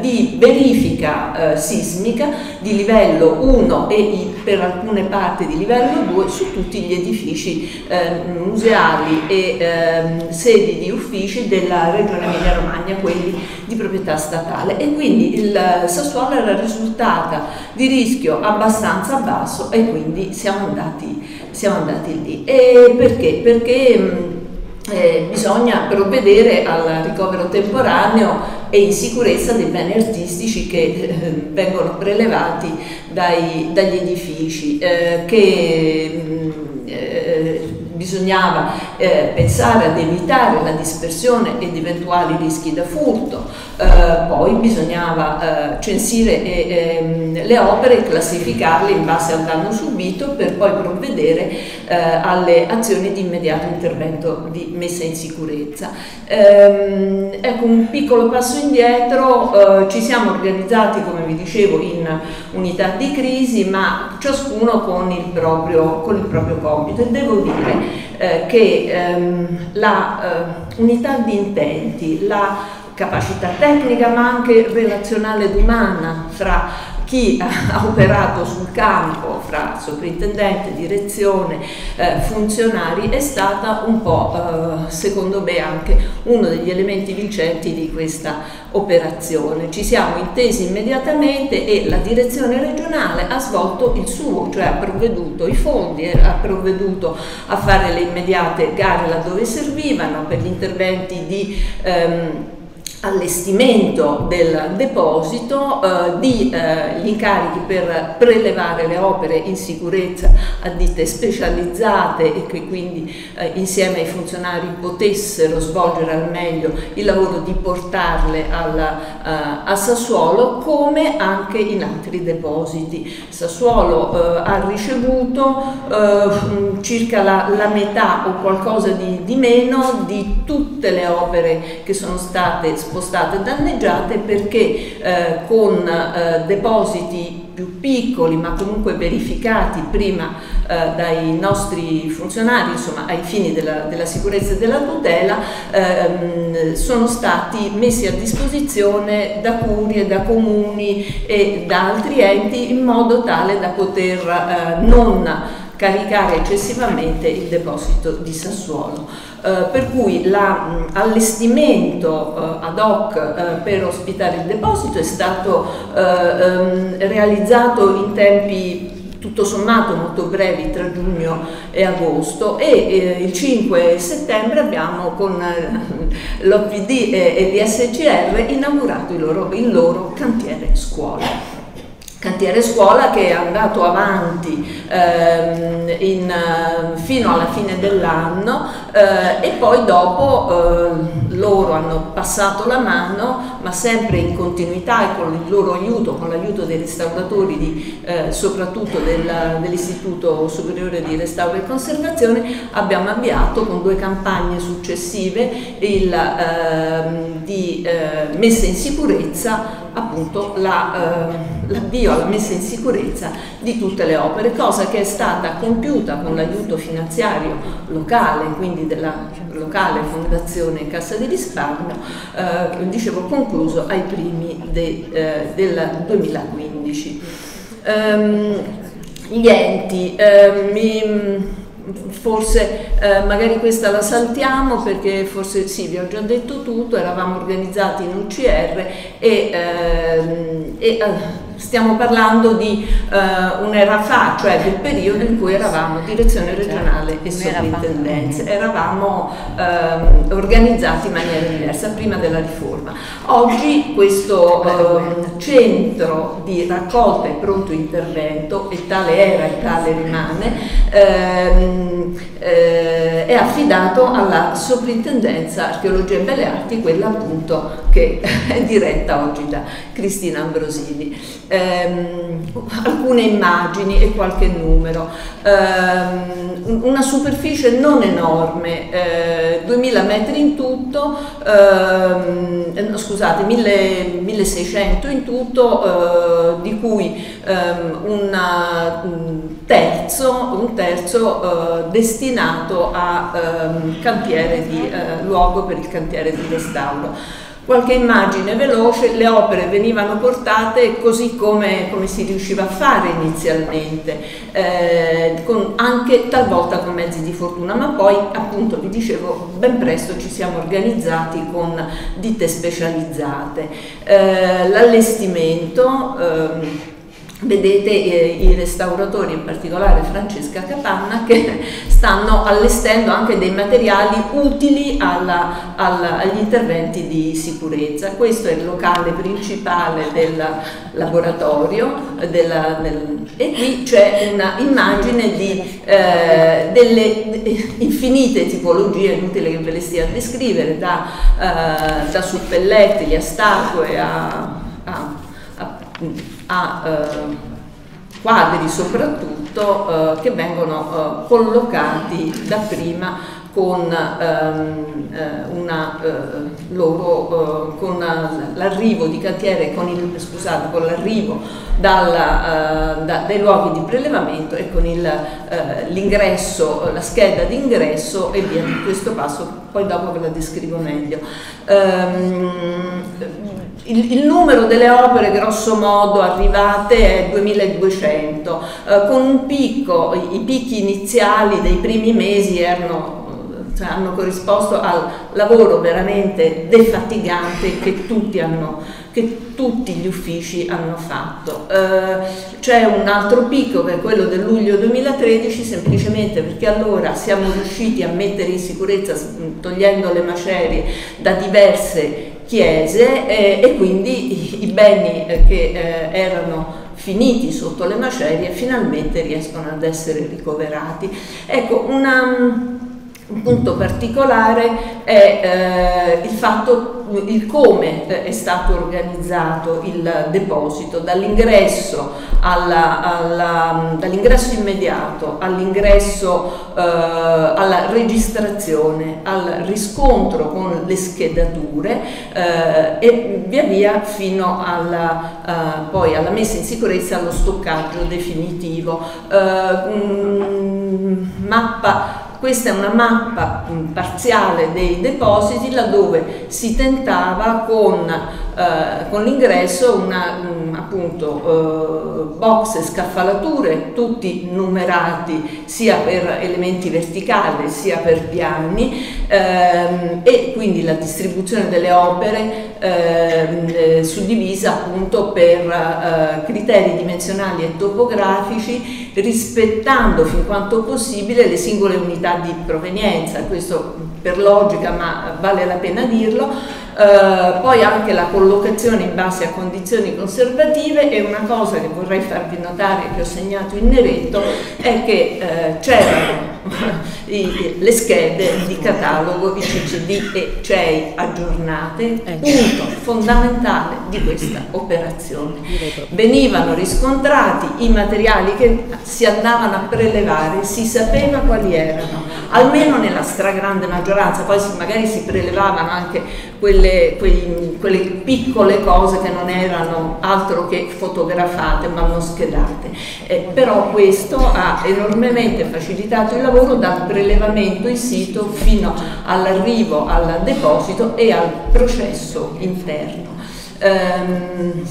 di verifica sismica di livello 1 e per alcune parti di livello 2 su tutti gli edifici eh, museali e eh, sedi di uffici della Regione Emilia Romagna, quelli di proprietà statale e quindi il Sassuolo era risultata di rischio abbastanza basso e quindi siamo andati, siamo andati lì. E perché? Perché eh, bisogna provvedere al ricovero temporaneo e in sicurezza dei beni artistici che eh, vengono prelevati dai, dagli edifici, eh, che eh, bisognava eh, pensare ad evitare la dispersione ed eventuali rischi da furto, eh, poi bisognava eh, censire ehm, le opere e classificarle in base al danno subito per poi provvedere eh, alle azioni di immediato intervento di messa in sicurezza. Ehm, ecco un piccolo passo indietro, eh, ci siamo organizzati come vi dicevo in unità di crisi ma ciascuno con il proprio, con il proprio compito e devo dire eh, che ehm, la eh, unità di intenti, la capacità tecnica ma anche relazionale ed umana fra chi ha operato sul campo fra sovrintendente, direzione, eh, funzionari è stata un po' eh, secondo me anche uno degli elementi vincenti di questa operazione. Ci siamo intesi immediatamente e la direzione regionale ha svolto il suo, cioè ha provveduto i fondi, ha provveduto a fare le immediate gare laddove servivano per gli interventi di ehm, allestimento del deposito, eh, di eh, gli incarichi per prelevare le opere in sicurezza a ditte specializzate e che quindi eh, insieme ai funzionari potessero svolgere al meglio il lavoro di portarle alla, eh, a Sassuolo come anche in altri depositi. Sassuolo eh, ha ricevuto eh, circa la, la, metà o qualcosa di, di meno di tutte le opere che sono state spostate e danneggiate perché eh, con eh, depositi più piccoli ma comunque verificati prima eh, dai nostri funzionari, insomma ai fini della, della sicurezza e della tutela, ehm, sono stati messi a disposizione da curie, da comuni e da altri enti in modo tale da poter eh, non caricare eccessivamente il deposito di Sassuolo. Eh, per cui l'allestimento eh, ad hoc eh, per ospitare il deposito è stato eh, ehm, realizzato in tempi tutto sommato molto brevi tra giugno e agosto e eh, il 5 settembre abbiamo con eh, l'OPD e, e l'ISCR inaugurato il loro, il loro cantiere scuola cantiere scuola che è andato avanti ehm, in, fino alla fine dell'anno eh, e poi dopo eh, loro hanno passato la mano ma sempre in continuità e con il loro aiuto, con l'aiuto dei restauratori di, eh, soprattutto del, dell'Istituto Superiore di Restauro e Conservazione abbiamo avviato con due campagne successive il, ehm, di eh, messa in sicurezza appunto la, alla messa in sicurezza di tutte le opere, cosa che è stata compiuta con l'aiuto finanziario locale, quindi della locale Fondazione Cassa di Risparmio, eh, dicevo concluso ai primi de, eh, del 2015. Um, ehm, gli enti, eh, mi, forse eh, magari questa la saltiamo perché forse sì, vi ho già detto tutto, eravamo organizzati in UCR e, ehm, e eh, stiamo parlando di uh, un'era fa, cioè del periodo in cui eravamo direzione regionale e sovrintendenze, eravamo uh, organizzati in maniera diversa prima della riforma. Oggi questo uh, centro di raccolta e pronto intervento, e tale era e tale rimane, ehm, eh, è affidato alla sovrintendenza archeologia e belle arti, quella appunto che è diretta oggi da Cristina Ambrosini ehm, alcune immagini e qualche numero. Ehm, una superficie non enorme, eh, 2000 metri in tutto, ehm, eh, scusate, 1000, 1600 in tutto, eh, di cui ehm, una, un terzo, un terzo eh, destinato a ehm, cantiere di eh, luogo per il cantiere di restauro. Qualche immagine veloce, le opere venivano portate così come, come si riusciva a fare inizialmente, eh, con, anche talvolta con mezzi di fortuna, ma poi appunto vi dicevo ben presto ci siamo organizzati con ditte specializzate. Eh, l'allestimento eh, Vedete eh, i restauratori, in particolare Francesca Capanna, che stanno allestendo anche dei materiali utili alla, alla, agli interventi di sicurezza. Questo è il locale principale del laboratorio della, del, e qui c'è un'immagine di eh, delle infinite tipologie, inutile che ve le stia a descrivere, da, eh, da suppelletti a statue a, a, a a eh, quadri soprattutto eh, che vengono eh, collocati dapprima con, ehm, eh, eh, eh, con l'arrivo di cantiere, con, il, scusate, con l'arrivo da, dai luoghi di prelevamento e con l'ingresso, la scheda d'ingresso e via di questo passo, poi dopo ve la descrivo meglio. Um, il, il, numero delle opere grosso modo arrivate è 2200, eh, con un picco, i, i, picchi iniziali dei primi mesi erano, cioè, hanno corrisposto al lavoro veramente defatigante che tutti hanno che tutti gli uffici hanno fatto. Eh, c'è un altro picco che è quello del luglio 2013 semplicemente perché allora siamo riusciti a mettere in sicurezza, togliendo le macerie, da diverse chiese eh, e quindi i, beni eh, che eh, erano finiti sotto le macerie finalmente riescono ad essere ricoverati. Ecco, una, un punto particolare è eh, il fatto, il come eh, è stato organizzato il deposito, dall'ingresso, dall'ingresso immediato all'ingresso, eh, alla registrazione, al riscontro con le schedature eh, e via via fino alla, eh, poi alla messa in sicurezza, allo stoccaggio definitivo. Eh, mappa questa è una mappa parziale dei depositi laddove si tentava con eh, con l'ingresso una un, appunto eh, box e scaffalature tutti numerati sia per elementi verticali sia per piani ehm, e quindi la distribuzione delle opere ehm, eh, suddivisa appunto per eh, criteri dimensionali e topografici rispettando fin quanto possibile le singole unità di provenienza, questo per logica ma vale la pena dirlo, Uh, poi anche la collocazione in base a condizioni conservative e una cosa che vorrei farvi notare che ho segnato in neretto è che uh, c'erano le schede di catalogo, i CCD e CEI aggiornate, eh. punto fondamentale di questa operazione. Venivano riscontrati i materiali che si andavano a prelevare, si sapeva quali erano, almeno nella stragrande maggioranza, poi magari si prelevavano anche quelle, quei, quelle piccole cose che non erano altro che fotografate ma non schedate. Eh, però questo ha enormemente facilitato il lavoro dal prelevamento in sito fino all'arrivo al deposito e al processo interno. Ehm,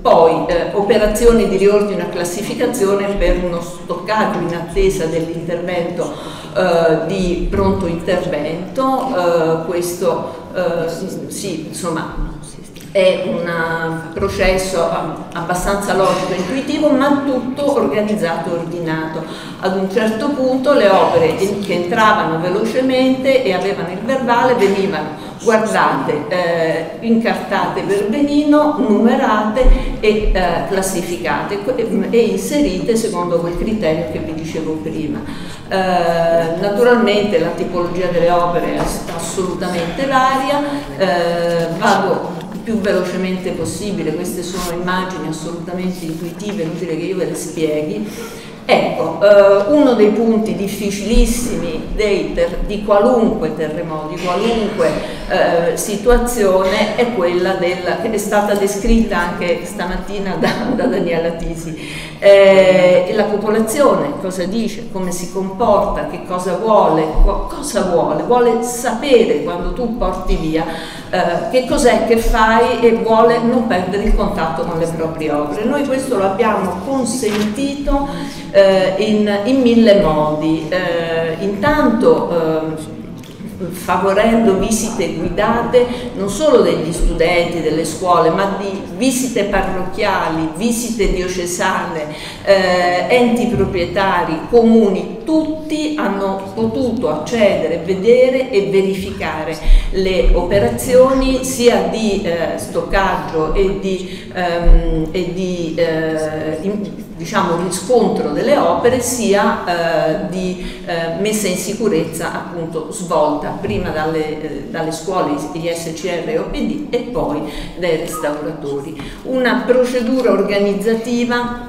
poi eh, operazioni di riordino e classificazione per uno stoccaggio in attesa dell'intervento eh, di pronto intervento, eh, questo eh, sì, insomma è un processo abbastanza logico e intuitivo ma tutto organizzato e ordinato. Ad un certo punto le opere che entravano velocemente e avevano il verbale venivano guardate, eh, incartate per benino, numerate e eh, classificate e inserite secondo quel criterio che vi dicevo prima. Eh, naturalmente la tipologia delle opere è assolutamente varia, eh, vado più velocemente possibile, queste sono immagini assolutamente intuitive, inutile che io ve le spieghi. Ecco, eh, uno dei punti difficilissimi ter, di qualunque terremoto, di qualunque eh, situazione è quella del, che è stata descritta anche stamattina da, da Daniela Tisi. Eh, la popolazione cosa dice, come si comporta, che cosa vuole, cosa vuole, vuole sapere quando tu porti via eh, che cos'è che fai e vuole non perdere il contatto con le proprie opere. Noi questo lo abbiamo consentito eh, in, in, mille modi. Eh, intanto favorendo visite guidate non solo degli studenti, delle scuole, ma di visite parrocchiali, visite diocesane, eh, enti proprietari, comuni, tutti hanno potuto accedere, vedere e verificare le operazioni sia di eh, stoccaggio e di, ehm, e di eh, diciamo, riscontro delle opere sia eh, di eh, messa in sicurezza appunto svolta prima dalle, eh, dalle scuole ISCR e OPD e poi dai restauratori. Una procedura organizzativa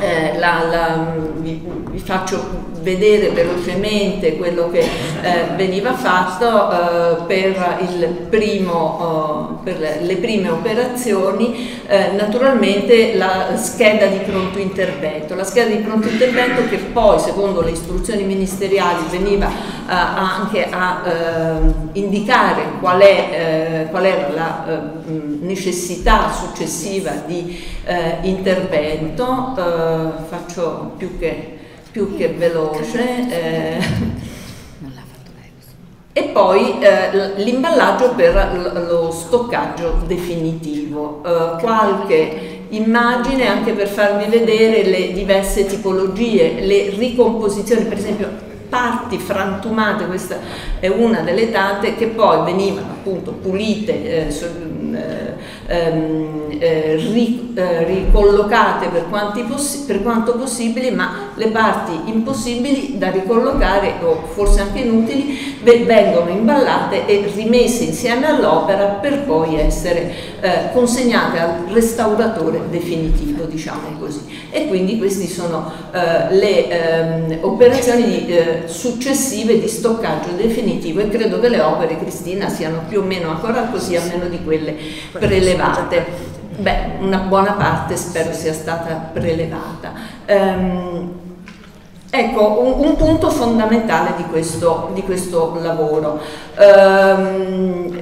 eh, la, la, vi, vi, faccio vedere velocemente quello che eh, veniva fatto eh, per, primo, eh, per, le prime operazioni, eh, naturalmente la scheda di pronto intervento. La scheda di pronto intervento che poi, secondo le istruzioni ministeriali, veniva eh, anche a indicare qual, è, qual era la necessità successiva di intervento faccio più che, più che veloce. Eh, e poi eh, l'imballaggio per lo stoccaggio definitivo. Eh, qualche immagine anche per farvi vedere le diverse tipologie, le ricomposizioni, per esempio parti frantumate, questa è una delle tante che poi venivano appunto pulite, eh, ehm, eh, ri, eh, ricollocate per, per, quanto possibile, ma le parti impossibili da ricollocare o forse anche inutili vengono imballate e rimesse insieme all'opera per poi essere eh, consegnate al restauratore definitivo, diciamo così. E quindi queste sono eh, le ehm, operazioni di, eh, successive di stoccaggio definitivo e credo che le opere, Cristina, siano più o meno ancora così, a meno di quelle prelevate. Beh, una buona parte spero sia stata prelevata. Um, Ecco, un, un, punto fondamentale di questo, di questo lavoro, ehm,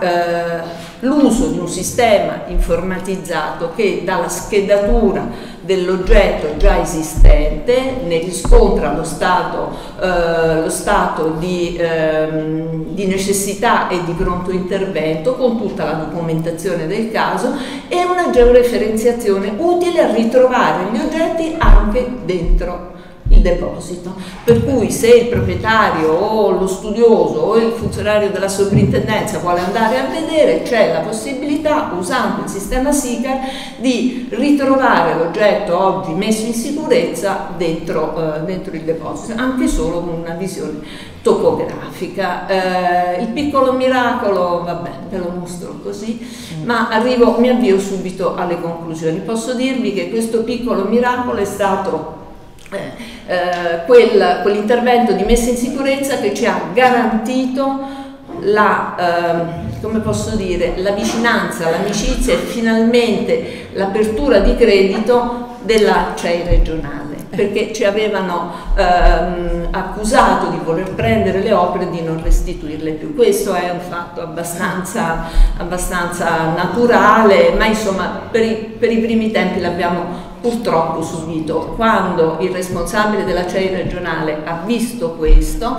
eh, l'uso di un sistema informatizzato che dalla schedatura dell'oggetto già esistente ne riscontra lo stato, eh, lo stato di, ehm, di, necessità e di pronto intervento con tutta la documentazione del caso e una georeferenziazione utile a ritrovare gli oggetti anche dentro il deposito. Per cui se il proprietario o lo studioso o il funzionario della sovrintendenza vuole andare a vedere, c'è la possibilità, usando il sistema SICAR, di ritrovare l'oggetto oggi messo in sicurezza dentro, eh, dentro il deposito, anche solo con una visione topografica. Eh, il piccolo miracolo, vabbè, ve lo mostro così, ma arrivo, mi avvio subito alle conclusioni. Posso dirvi che questo piccolo miracolo è stato eh, quel, quell'intervento di messa in sicurezza che ci ha garantito la, eh, come posso dire, la vicinanza, l'amicizia e finalmente l'apertura di credito della CEI regionale perché ci avevano ehm, accusato di voler prendere le opere e di non restituirle più. Questo è un fatto abbastanza, abbastanza naturale, ma insomma per i, per i primi tempi l'abbiamo purtroppo subito. Quando il responsabile della CEI regionale ha visto questo,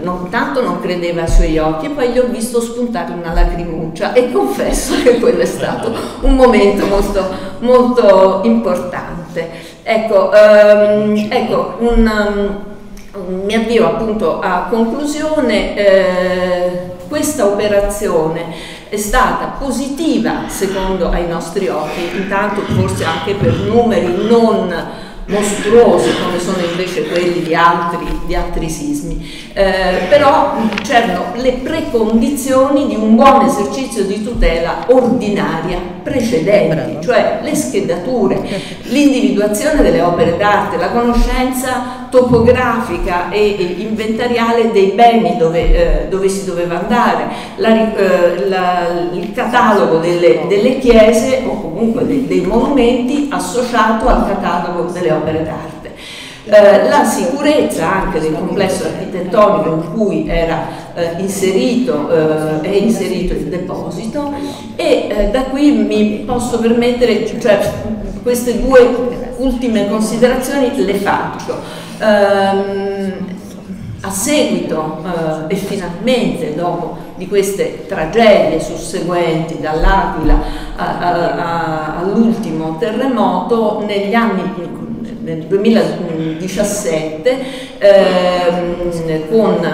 non, tanto non credeva ai suoi occhi e poi gli ho visto spuntare una lacrimuccia e confesso che quello è stato un momento molto, molto importante. Ecco, um, ecco un, um, mi avvio appunto a conclusione, eh, questa operazione è stata positiva secondo ai nostri occhi, intanto forse anche per numeri non mostruosi come sono invece quelli di altri, di altri sismi, eh, però c'erano le precondizioni di un buon esercizio di tutela ordinaria precedenti, Bravo. cioè le schedature, l'individuazione delle opere d'arte, la conoscenza topografica e inventariale dei beni dove, eh, dove si doveva andare, la, eh, la, il catalogo delle, delle, chiese o comunque dei, dei monumenti associato al catalogo delle opere d'arte. Eh, la sicurezza anche del complesso architettonico in cui era eh, inserito, eh, è inserito il deposito e eh, da qui mi posso permettere, cioè queste due ultime considerazioni le faccio. Ehm, a seguito eh, e finalmente dopo di queste tragedie susseguenti dall'Aquila all'ultimo terremoto negli anni nel 2017 ehm, con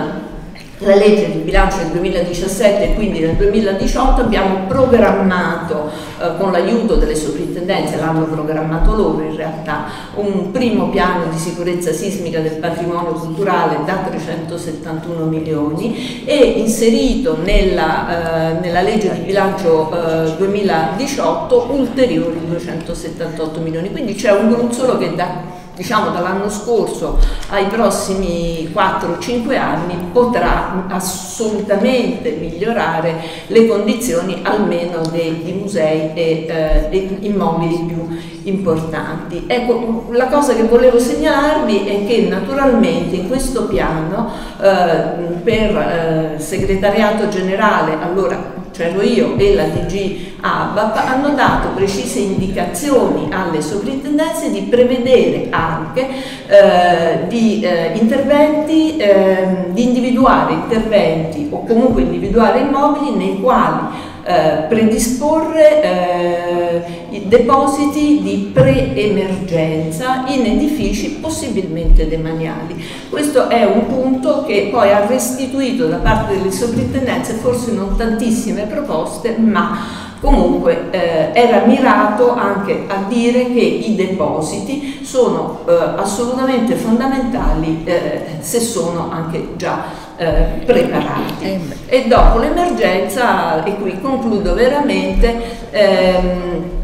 la legge di bilancio del 2017 e quindi nel 2018 abbiamo programmato eh, con l'aiuto delle sovrintendenze, l'hanno programmato loro in realtà, un primo piano di sicurezza sismica del patrimonio culturale da 371 milioni e inserito nella, eh, nella legge di bilancio eh, 2018 ulteriori 278 milioni, quindi c'è un gruzzolo che da diciamo dall'anno scorso ai prossimi 4-5 anni potrà assolutamente migliorare le condizioni almeno dei musei e eh, degli immobili più importanti. Ecco, la cosa che volevo segnalarvi è che naturalmente in questo piano eh, per eh, segretariato generale, allora c'ero io e la DG ABAP, hanno dato precise indicazioni alle sovrintendenze di prevedere anche eh, di eh, interventi, eh, di individuare interventi o comunque individuare immobili nei quali eh, predisporre eh, depositi di pre-emergenza in edifici possibilmente demaniali. Questo è un punto che poi ha restituito da parte delle sovrintendenze forse non tantissime proposte, ma comunque eh, era mirato anche a dire che i depositi sono eh, assolutamente fondamentali eh, se sono anche già eh, preparati. Eh, e dopo l'emergenza, e qui concludo veramente, ehm,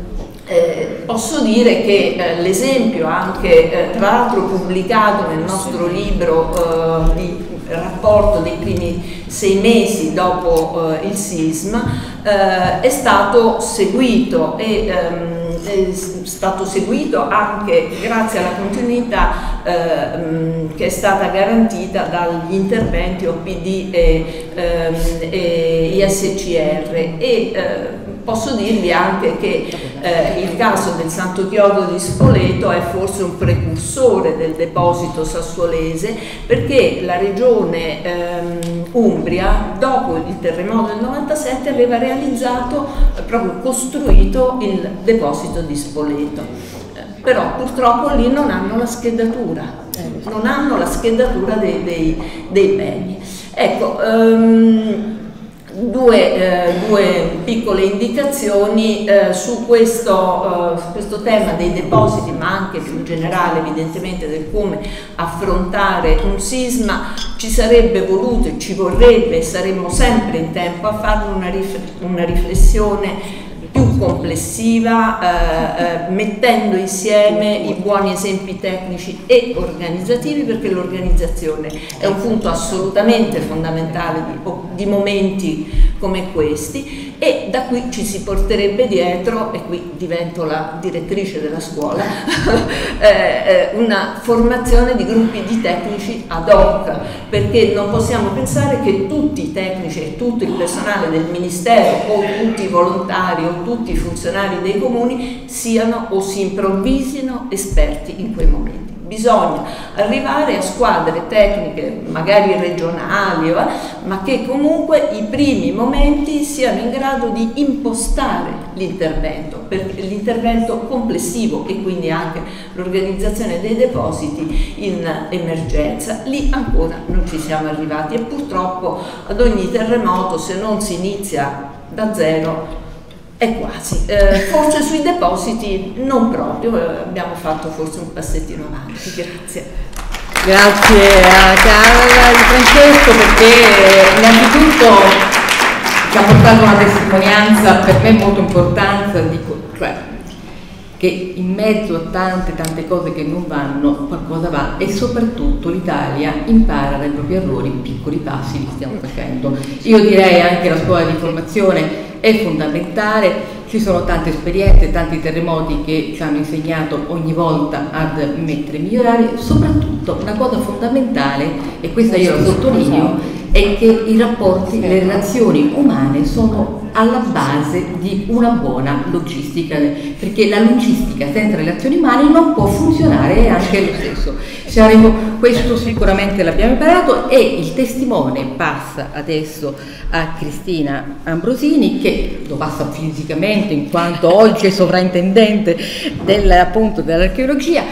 eh, posso dire che eh, l'esempio anche eh, tra l'altro pubblicato nel nostro libro eh, di rapporto dei primi sei mesi dopo eh, il sisma è stato seguito e ehm, è stato seguito anche grazie alla continuità eh, che è stata garantita dagli interventi OPD e, ehm, e ISCR e posso dirvi anche che eh, il caso del Santo Chiodo di Spoleto è forse un precursore del deposito sassuolese perché la regione ehm, Umbria dopo il terremoto del 97 aveva realizzato, eh, proprio costruito il deposito di Spoleto eh, però purtroppo lì non hanno la schedatura, eh, non hanno la schedatura dei, dei, dei beni. Ecco, um, due, eh, due, piccole indicazioni eh, su questo, eh, questo, tema dei depositi ma anche più generale evidentemente del come affrontare un sisma. Ci sarebbe voluto e ci vorrebbe saremmo sempre in tempo a fare una, una riflessione più complessiva, eh, eh, mettendo insieme i buoni esempi tecnici e organizzativi, perché l'organizzazione è un punto assolutamente fondamentale di, di momenti come questi e da qui ci si porterebbe dietro, e qui divento la direttrice della scuola, eh, eh, una formazione di gruppi di tecnici ad hoc, perché non possiamo pensare che tutti i tecnici e tutto il personale del Ministero o tutti i volontari o tutti i funzionari dei comuni siano o si improvvisino esperti in quei momenti bisogna arrivare a squadre tecniche magari regionali, ma che comunque i primi momenti siano in grado di impostare l'intervento, l'intervento complessivo e quindi anche l'organizzazione dei depositi in emergenza. Lì ancora non ci siamo arrivati e purtroppo ad ogni terremoto se non si inizia da zero è quasi, eh, forse sui depositi non proprio, eh, abbiamo fatto forse un passettino avanti, grazie. Grazie a Carla Di Francesco perché innanzitutto ci ha portato una testimonianza per me molto importante, dico, cioè, che in mezzo a tante tante cose che non vanno qualcosa va. E soprattutto l'Italia impara dai propri errori, piccoli passi li stiamo facendo. Io direi anche la scuola di formazione è fondamentale, ci sono tante esperienze, tanti terremoti che ci hanno insegnato ogni volta ad mettere e migliorare, soprattutto una cosa fondamentale, e questa io la sottolineo, è che i rapporti, le relazioni umane sono alla base di una buona logistica, perché la logistica senza relazioni umane non può funzionare anche lo stesso. Saremo, questo sicuramente l'abbiamo imparato e il testimone passa adesso a Cristina Ambrosini che lo passa fisicamente in quanto oggi è sovrintendente dell'archeologia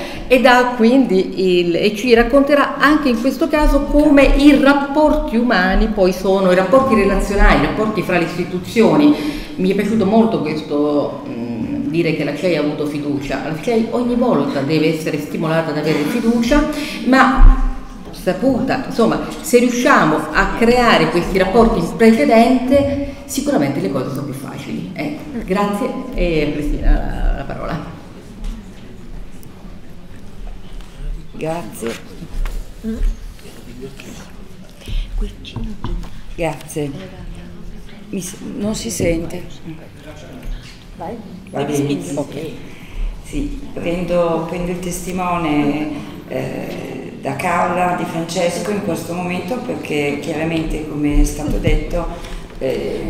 quindi il, e ci racconterà anche in questo caso come i rapporti umani poi sono, i rapporti relazionali, i rapporti fra le istituzioni. Mi è piaciuto molto questo mh, dire che la CEI ha avuto fiducia, la CEI ogni volta deve essere stimolata ad avere fiducia, ma saputa, insomma, se riusciamo a creare questi rapporti in precedente, sicuramente le cose sono più facili. Eh, grazie e Cristina la, la parola. Grazie. Grazie. Mi, non si sente. Vai. Va bene. Okay. Sì, prendo, prendo il testimone. Eh, da Carla Di Francesco in questo momento perché chiaramente come è stato detto eh,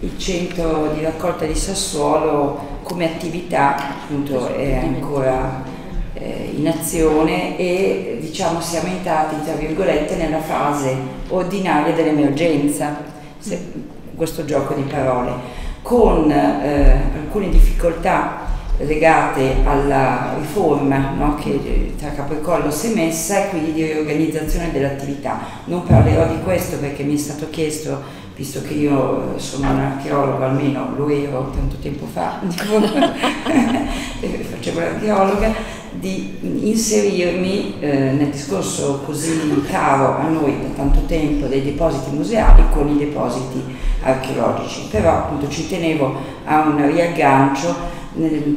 il centro di raccolta di Sassuolo come attività appunto è ancora eh, in azione e diciamo siamo entrati tra virgolette nella fase ordinaria dell'emergenza, questo gioco di parole, con eh, alcune difficoltà legate alla riforma no, che tra Capocollo si è messa e quindi di riorganizzazione dell'attività. Non parlerò di questo perché mi è stato chiesto, visto che io sono un archeologo, almeno lo ero tanto tempo fa, facevo l'archeologa, di inserirmi eh, nel discorso così caro a noi da tanto tempo dei depositi museali con i depositi archeologici, però appunto ci tenevo a un riaggancio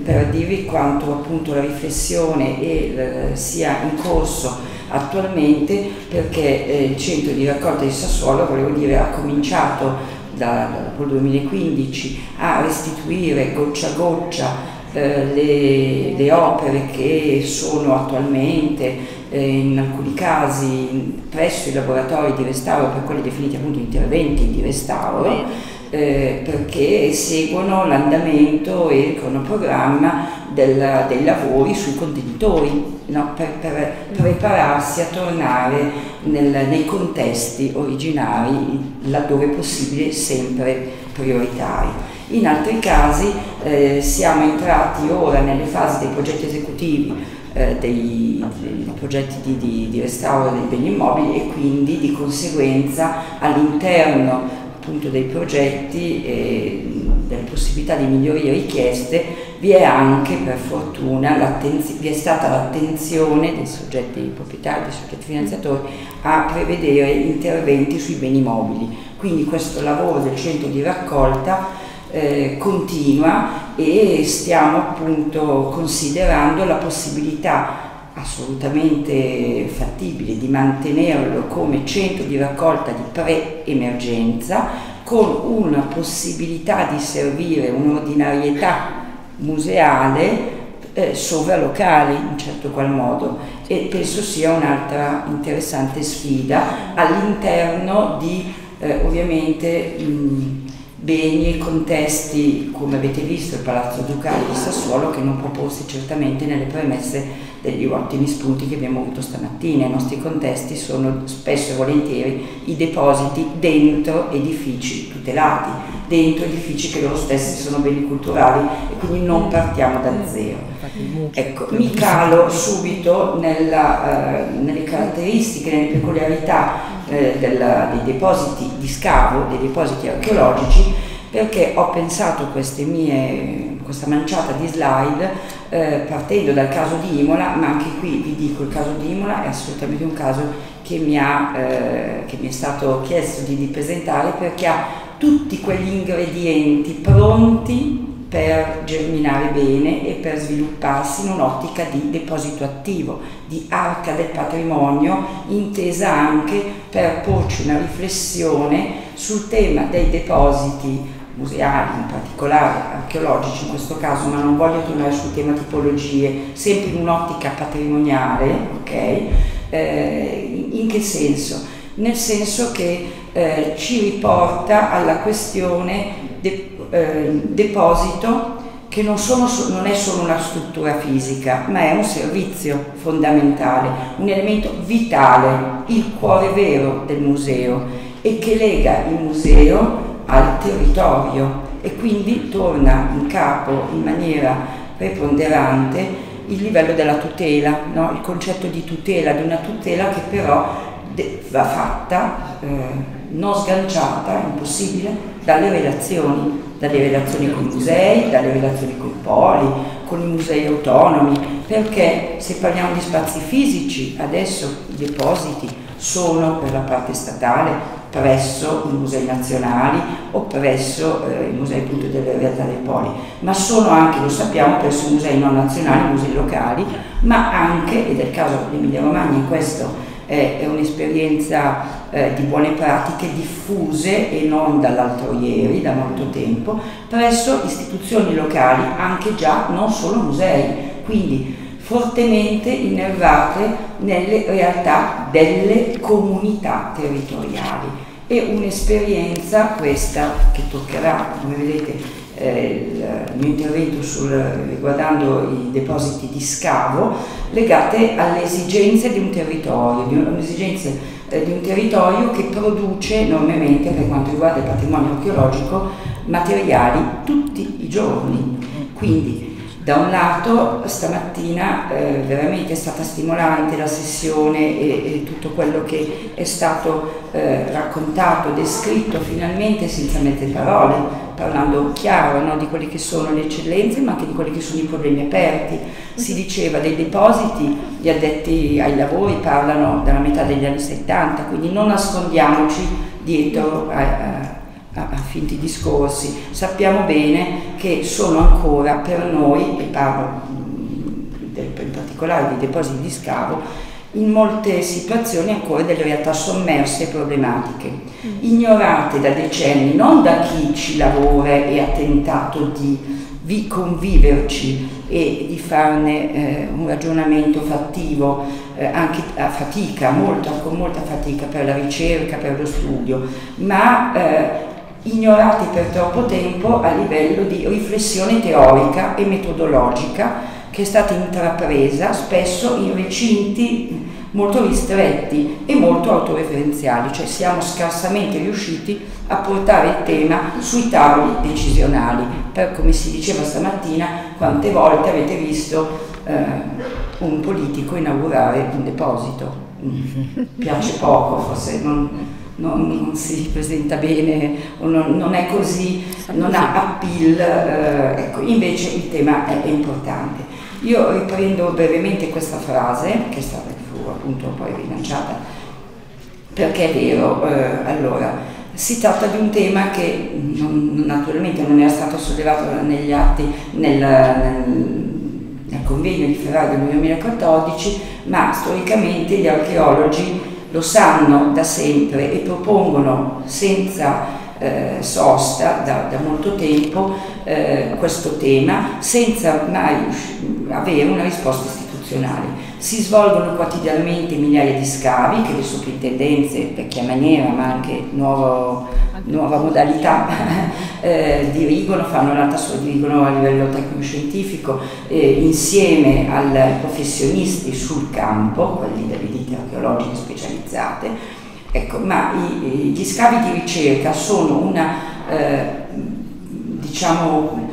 per dirvi quanto appunto la riflessione è, sia in corso attualmente perché eh, il centro di raccolta di Sassuolo, volevo dire, ha cominciato da, dopo il 2015 a restituire goccia a goccia eh, le, le, opere che sono attualmente eh, in alcuni casi presso i laboratori di restauro per quelli definiti appunto interventi di restauro eh, perché seguono l'andamento e il cronoprogramma del, dei lavori sui contenitori no? per, per, prepararsi a tornare nel, nei contesti originari laddove possibile sempre prioritari. In altri casi eh, siamo entrati ora nelle fasi dei progetti esecutivi eh, dei, dei, progetti di, di, di restauro dei beni immobili e quindi di conseguenza all'interno appunto dei progetti e delle possibilità di migliorie richieste, vi è anche per fortuna vi è stata l'attenzione dei soggetti proprietari, dei soggetti finanziatori a prevedere interventi sui beni mobili. Quindi questo lavoro del centro di raccolta eh, continua e stiamo appunto considerando la possibilità assolutamente fattibile di mantenerlo come centro di raccolta di pre-emergenza con una possibilità di servire un'ordinarietà museale eh, sovralocale in certo qual modo e penso sia un'altra interessante sfida all'interno di eh, ovviamente mh, beni e contesti come avete visto il Palazzo Ducale di Sassuolo che non proposti certamente nelle premesse degli ottimi spunti che abbiamo avuto stamattina. I nostri contesti sono spesso e volentieri i depositi dentro edifici tutelati, dentro edifici che loro stessi sono beni culturali e quindi non partiamo da zero. Ecco, mi calo subito nella, uh, nelle caratteristiche, nelle peculiarità uh, della, dei depositi di scavo, dei depositi archeologici, perché ho pensato queste mie questa manciata di slide eh, partendo dal caso di Imola, ma anche qui vi dico il caso di Imola è assolutamente un caso che mi, ha, eh, che mi è stato chiesto di, di presentare perché ha tutti quegli ingredienti pronti per germinare bene e per svilupparsi in un'ottica di deposito attivo, di arca del patrimonio, intesa anche per porci una riflessione sul tema dei depositi museali, in particolare archeologici in questo caso, ma non voglio tornare sul tema tipologie, sempre in un'ottica patrimoniale, ok? Eh, in che senso? Nel senso che eh, ci riporta alla questione de, eh, deposito che non, sono, non, è solo una struttura fisica, ma è un servizio fondamentale, un elemento vitale, il cuore vero del museo e che lega il museo al territorio e quindi torna in capo in maniera preponderante il livello della tutela, no? il concetto di tutela, di una tutela che però va fatta eh, non sganciata, impossibile, dalle relazioni, dalle relazioni con i musei, dalle relazioni con i poli, con i musei autonomi, perché se parliamo di spazi fisici, adesso i depositi sono per la parte statale presso i musei nazionali o presso eh, i musei appunto delle realtà dei poli, ma sono anche, lo sappiamo, presso i musei non nazionali, i musei locali, ma anche, ed è il caso dell'Emilia Romagna in questo eh, è un'esperienza eh, di buone pratiche diffuse e non dall'altro ieri, da molto tempo, presso istituzioni locali, anche già non solo musei, quindi fortemente innervate nelle realtà delle comunità territoriali. È un'esperienza questa che toccherà, come vedete, eh, il mio intervento sul, riguardando i depositi di scavo legate alle esigenze di un territorio, di un'esigenza eh, di un territorio che produce enormemente per quanto riguarda il patrimonio archeologico materiali tutti i giorni. Quindi da un lato stamattina eh, veramente è stata stimolante la sessione e, e tutto quello che è stato eh, raccontato, descritto finalmente senza mezze parole, parlando chiaro no, di quelle che sono le eccellenze ma anche di quelli che sono i problemi aperti. Si diceva dei depositi, gli addetti ai lavori parlano dalla metà degli anni 70, quindi non nascondiamoci dietro a, a a, a finti discorsi, sappiamo bene che sono ancora per noi, e parlo in particolare dei depositi di scavo, in molte situazioni ancora delle realtà sommerse e problematiche, mm. ignorate da decenni non da chi ci lavora e ha tentato di conviverci e di farne eh, un ragionamento fattivo eh, anche a fatica, molto, con molta fatica per la ricerca, per lo studio, ma eh, ignorati per troppo tempo a livello di riflessione teorica e metodologica che è stata intrapresa spesso in recinti molto ristretti e molto autoreferenziali, cioè siamo scarsamente riusciti a portare il tema sui tavoli decisionali, per come si diceva stamattina, quante volte avete visto eh, un politico inaugurare un deposito. Mm. Piace poco, forse non, non, non, si presenta bene o non, non è così, non ha appeal, eh, ecco, invece il tema è, è importante. Io riprendo brevemente questa frase, che è stata fu appunto poi rilanciata, perché è vero, eh, allora, si tratta di un tema che non, naturalmente non era stato sollevato negli atti, nel, nel, nel convegno di Ferrari del 2014, ma storicamente gli archeologi lo sanno da sempre e propongono senza eh, sosta da, da, molto tempo eh, questo tema senza mai avere una risposta istituzionale. Si svolgono quotidianamente migliaia di scavi che le soprintendenze, vecchia maniera ma anche nuovo, nuova modalità, eh, dirigono, fanno l'alta dirigono a livello tecnico-scientifico eh, insieme ai professionisti sul campo, quelli delle ditte archeologiche specializzate, ecco, ma i, gli scavi di ricerca sono una, eh, diciamo,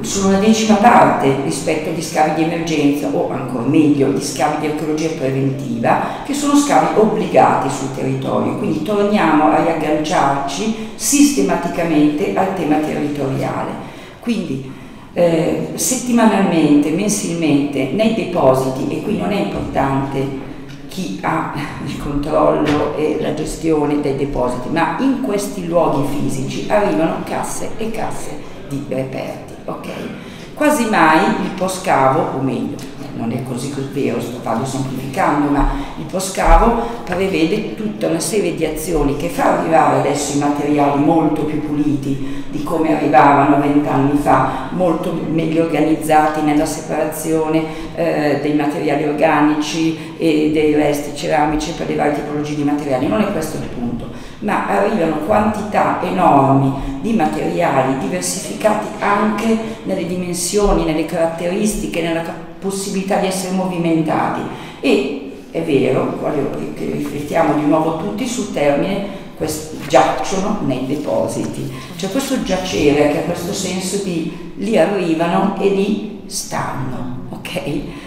sono una decima parte rispetto agli scavi di emergenza o ancora meglio gli scavi di archeologia preventiva che sono scavi obbligati sul territorio, quindi torniamo a riagganciarci sistematicamente al tema territoriale. Quindi eh, settimanalmente, mensilmente nei depositi, e qui non è importante chi ha il controllo e la gestione dei depositi, ma in questi luoghi fisici arrivano casse e casse di reperti ok? Quasi mai il poscavo, o meglio, non è così vero, sto semplificando, ma il poscavo prevede tutta una serie di azioni che fa arrivare adesso i materiali molto più puliti di come arrivavano vent'anni fa, molto meglio organizzati nella separazione eh, dei materiali organici e dei resti ceramici per le varie tipologie di materiali. Non è questo il punto ma arrivano quantità enormi di materiali diversificati anche nelle dimensioni, nelle caratteristiche, nella possibilità di essere movimentati e è vero, che riflettiamo di nuovo tutti sul termine, giacciono nei depositi. Cioè questo giacere che ha questo senso di lì arrivano e lì stanno, ok?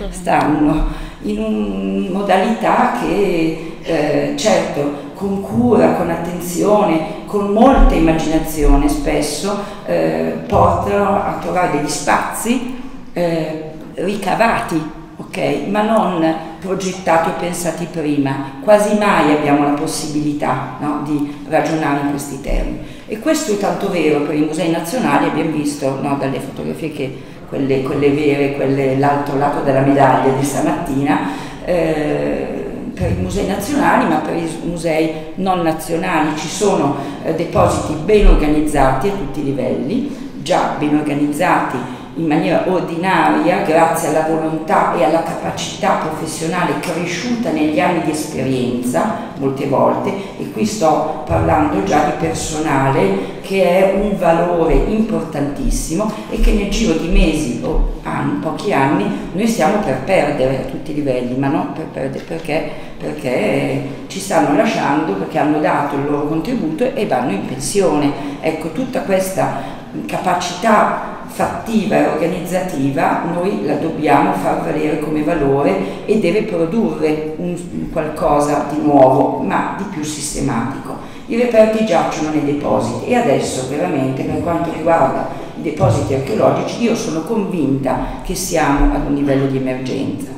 Stanno in una modalità che eh, certo con cura, con attenzione, con molta immaginazione spesso eh, portano a trovare degli spazi eh, ricavati, ok? Ma non progettati o pensati prima. Quasi mai abbiamo la possibilità no, di ragionare in questi termini. E questo è tanto vero per i musei nazionali, abbiamo visto no, dalle fotografie che quelle, quelle vere, quelle l'altro lato della medaglia di stamattina, eh, per i musei nazionali ma per i musei non nazionali. Ci sono eh, depositi ben organizzati a tutti i livelli, già ben organizzati in maniera ordinaria grazie alla volontà e alla capacità professionale cresciuta negli anni di esperienza molte volte e qui sto parlando già di personale che è un valore importantissimo e che nel giro di mesi o anni, pochi anni noi stiamo per perdere a tutti i livelli ma non per perdere perché, perché ci stanno lasciando perché hanno dato il loro contributo e vanno in pensione. Ecco tutta questa capacità fattiva e organizzativa noi la dobbiamo far valere come valore e deve produrre un, qualcosa di nuovo ma di più sistematico. I reperti giacciono nei depositi e adesso veramente per quanto riguarda i depositi archeologici io sono convinta che siamo ad un livello di emergenza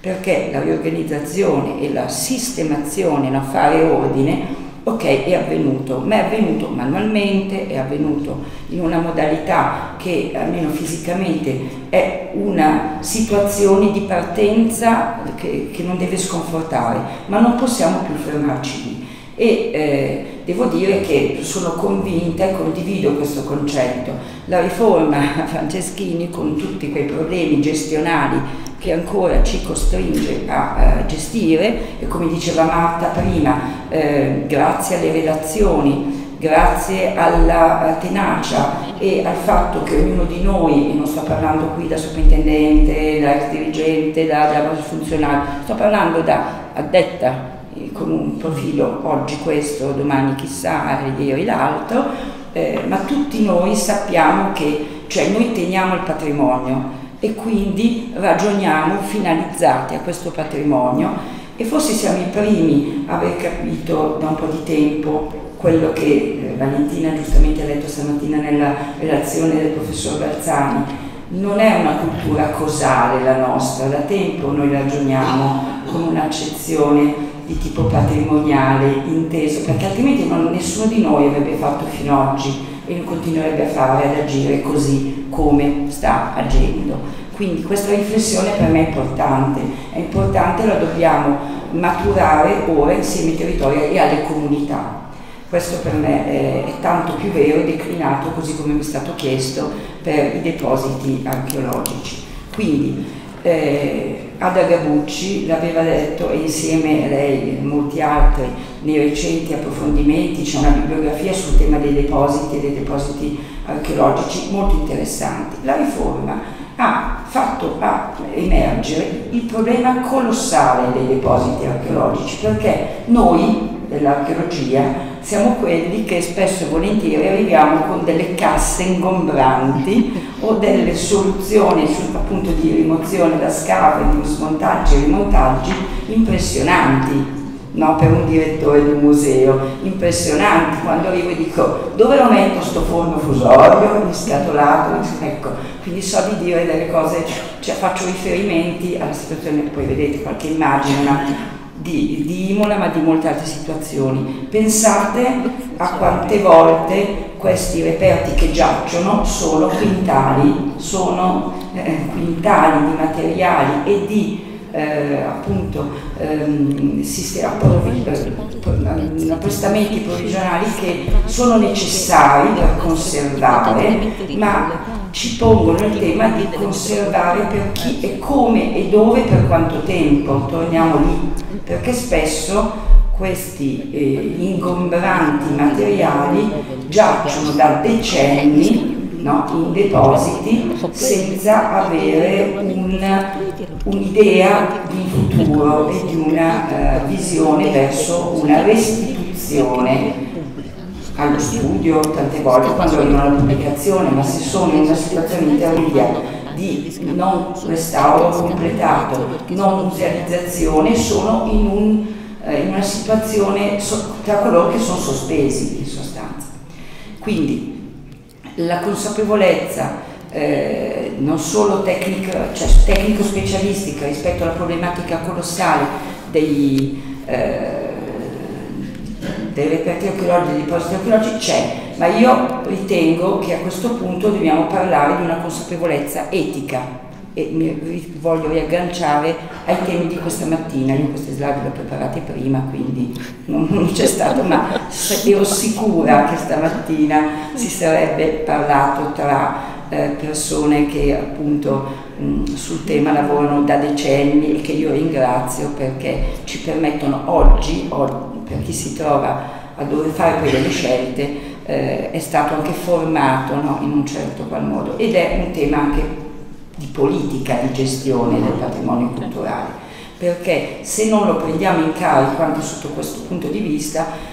perché la riorganizzazione e la sistemazione, no, fare ordine Ok, è avvenuto, ma è avvenuto manualmente, è avvenuto in una modalità che almeno fisicamente è una situazione di partenza che, che non deve sconfortare, ma non possiamo più fermarci lì. E eh, devo dire che sono convinta e condivido questo concetto. La riforma Franceschini con tutti quei problemi gestionali che ancora ci costringe a, a gestire. E come diceva Marta prima, eh, grazie alle redazioni, grazie alla tenacia e al fatto che ognuno di noi, e non sto parlando qui da soprintendente, da ex dirigente, da, da funzionario, sto parlando da addetta eh, con un profilo oggi questo, domani chissà, ieri l'altro, eh, ma tutti noi sappiamo che, cioè noi teniamo il patrimonio, e quindi ragioniamo finalizzati a questo patrimonio e forse siamo i primi a aver capito da un po' di tempo quello che eh, Valentina giustamente ha letto stamattina nella relazione del professor Balzani, non è una cultura cosale la nostra, da tempo noi ragioniamo con un'accezione di tipo patrimoniale inteso, perché altrimenti non, nessuno di noi avrebbe fatto fino ad oggi e continuerebbe a fare, ad agire così come sta agendo. Quindi questa riflessione per me è importante, è importante, la dobbiamo maturare ora insieme ai territori e alle comunità. Questo per me è, è tanto più vero e declinato, così come mi è stato chiesto, per i depositi archeologici. Quindi eh, Ada Gabucci l'aveva detto e insieme a lei e molti altri nei recenti approfondimenti c'è una bibliografia sul tema dei depositi e dei depositi archeologici molto interessanti. La riforma ha fatto a emergere il problema colossale dei depositi archeologici, perché noi dell'archeologia siamo quelli che spesso e volentieri arriviamo con delle casse ingombranti o delle soluzioni appunto di rimozione da scave, di smontaggi e rimontaggi impressionanti no, per un direttore di un museo, impressionanti, quando arrivo e dico dove lo metto sto forno fusorio, scatolato, ecco, quindi so di dire delle cose, cioè faccio riferimenti alla situazione, poi vedete qualche immagine di, di Imola ma di molte altre situazioni. Pensate a quante volte questi reperti che giacciono sono quintali, sono eh, quintali di materiali e di eh, appunto ehm, appostamenti provvisionali che sono necessari per conservare, ma ci pongono il tema di conservare per chi e come e dove per quanto tempo, torniamo lì, perché spesso questi eh, ingombranti materiali giacciono da decenni no, in depositi senza avere un'idea un di futuro e di una uh, visione verso una restituzione. Allo studio tante volte quando arrivano alla pubblicazione, ma se sono in una situazione intermedia di non restauro completato, non musealizzazione, sono in, un, eh, in una situazione tra coloro che sono sospesi in sostanza. Quindi la consapevolezza eh, non solo tecnica, cioè tecnico-specialistica rispetto alla problematica colossale dei, eh, dei reperti archeologici, dei depositi archeologici c'è, ma io ritengo che a questo punto dobbiamo parlare di una consapevolezza etica e mi voglio riagganciare ai temi di questa mattina, io queste slide le ho preparate prima quindi non, non c'è stato, ma ero sicura che stamattina si sarebbe parlato tra eh, persone che appunto mh, sul tema lavorano da decenni e che io ringrazio perché ci permettono oggi, oggi per chi si trova a dover fare poi delle scelte, eh, è stato anche formato no, in un certo qual modo ed è un tema anche di politica di gestione del patrimonio culturale, perché se non lo prendiamo in carico anche sotto questo punto di vista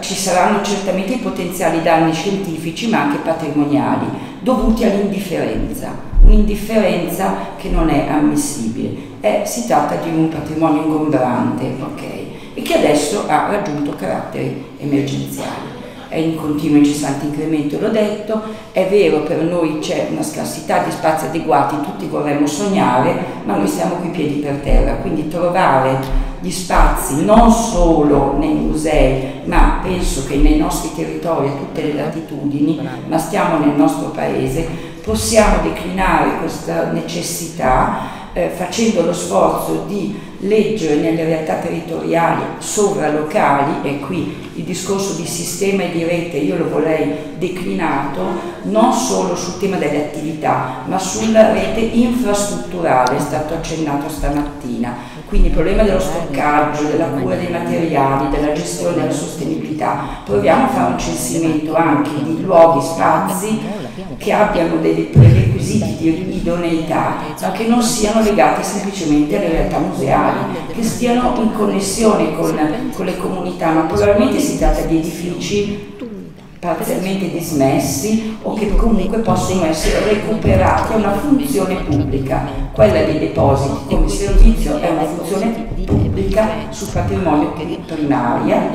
ci saranno certamente i potenziali danni scientifici ma anche patrimoniali dovuti all'indifferenza, un'indifferenza che non è ammissibile. È, si tratta di un patrimonio ingombrante okay, e che adesso ha raggiunto caratteri emergenziali è in continuo incessante incremento, l'ho detto, è vero per noi c'è una scarsità di spazi adeguati, tutti vorremmo sognare, ma noi siamo qui piedi per terra, quindi trovare gli spazi non solo nei musei, ma penso che nei nostri territori a tutte le latitudini, ma stiamo nel nostro paese, possiamo declinare questa necessità eh, facendo lo sforzo di leggere nelle realtà territoriali sovralocali, e qui il discorso di sistema e di rete io lo vorrei declinato non solo sul tema delle attività, ma sulla rete infrastrutturale, è stato accennato stamattina. Quindi il problema dello stoccaggio, della cura dei materiali, della gestione della sostenibilità. Proviamo a fare un censimento anche di luoghi, spazi che abbiano dei di idoneità, ma che non siano legati semplicemente alle realtà museali, che stiano in connessione con, con le comunità, ma probabilmente si tratta di edifici parzialmente dismessi o che comunque possono essere recuperati a una funzione pubblica. Quella dei depositi come servizio è una funzione pubblica sul patrimonio primaria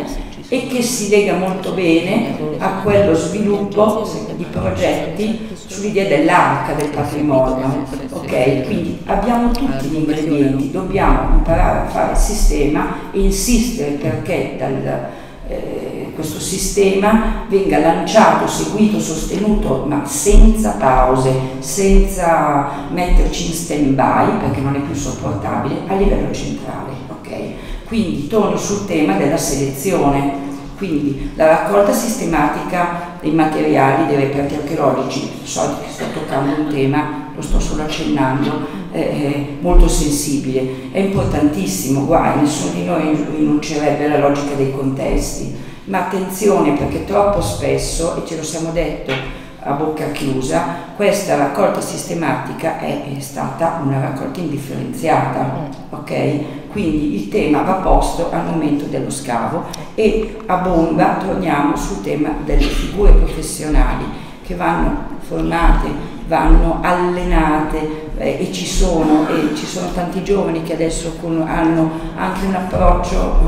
e che si lega molto bene a quello sviluppo di progetti sull'idea dell'arca del patrimonio. Ok, quindi abbiamo tutti gli ingredienti, dobbiamo imparare a fare il sistema e insistere perché dal, eh, questo sistema venga lanciato, seguito, sostenuto, ma senza pause, senza metterci in stand by perché non è più sopportabile a livello centrale. Okay? Quindi torno sul tema della selezione, quindi la raccolta sistematica dei materiali dei reperti archeologici, so che sto toccando un tema, lo sto solo accennando, è molto sensibile, è importantissimo, guai, nessuno di noi rinuncerebbe alla logica dei contesti, ma attenzione perché troppo spesso, e ce lo siamo detto a bocca chiusa, questa raccolta sistematica è, è stata una raccolta indifferenziata, ok? Quindi il tema va posto al momento dello scavo e a bomba torniamo sul tema delle figure professionali che vanno formate, vanno allenate eh, e ci sono, e ci sono tanti giovani che adesso con, hanno anche un approccio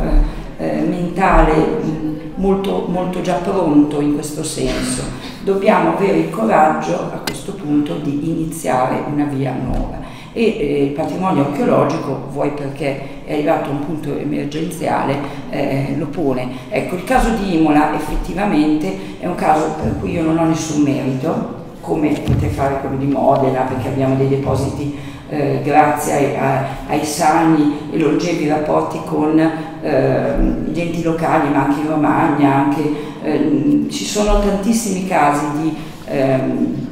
eh, eh, mentale mh, molto, molto già pronto in questo senso. Dobbiamo avere il coraggio a questo punto di iniziare una via nuova e eh, il patrimonio archeologico, vuoi perché è arrivato a un punto emergenziale, eh, lo pone. Ecco, il caso di Imola effettivamente è un caso per cui io non ho nessun merito, come potete fare quello di Modena, perché abbiamo dei depositi eh, grazie ai, a, ai sani e longevi rapporti con eh, gli enti locali, ma anche in Romagna, anche, eh, ci sono tantissimi casi di, ehm,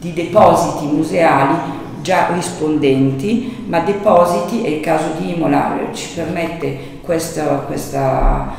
di depositi museali già rispondenti, ma depositi, e il caso di Imola eh, ci permette questa, questa,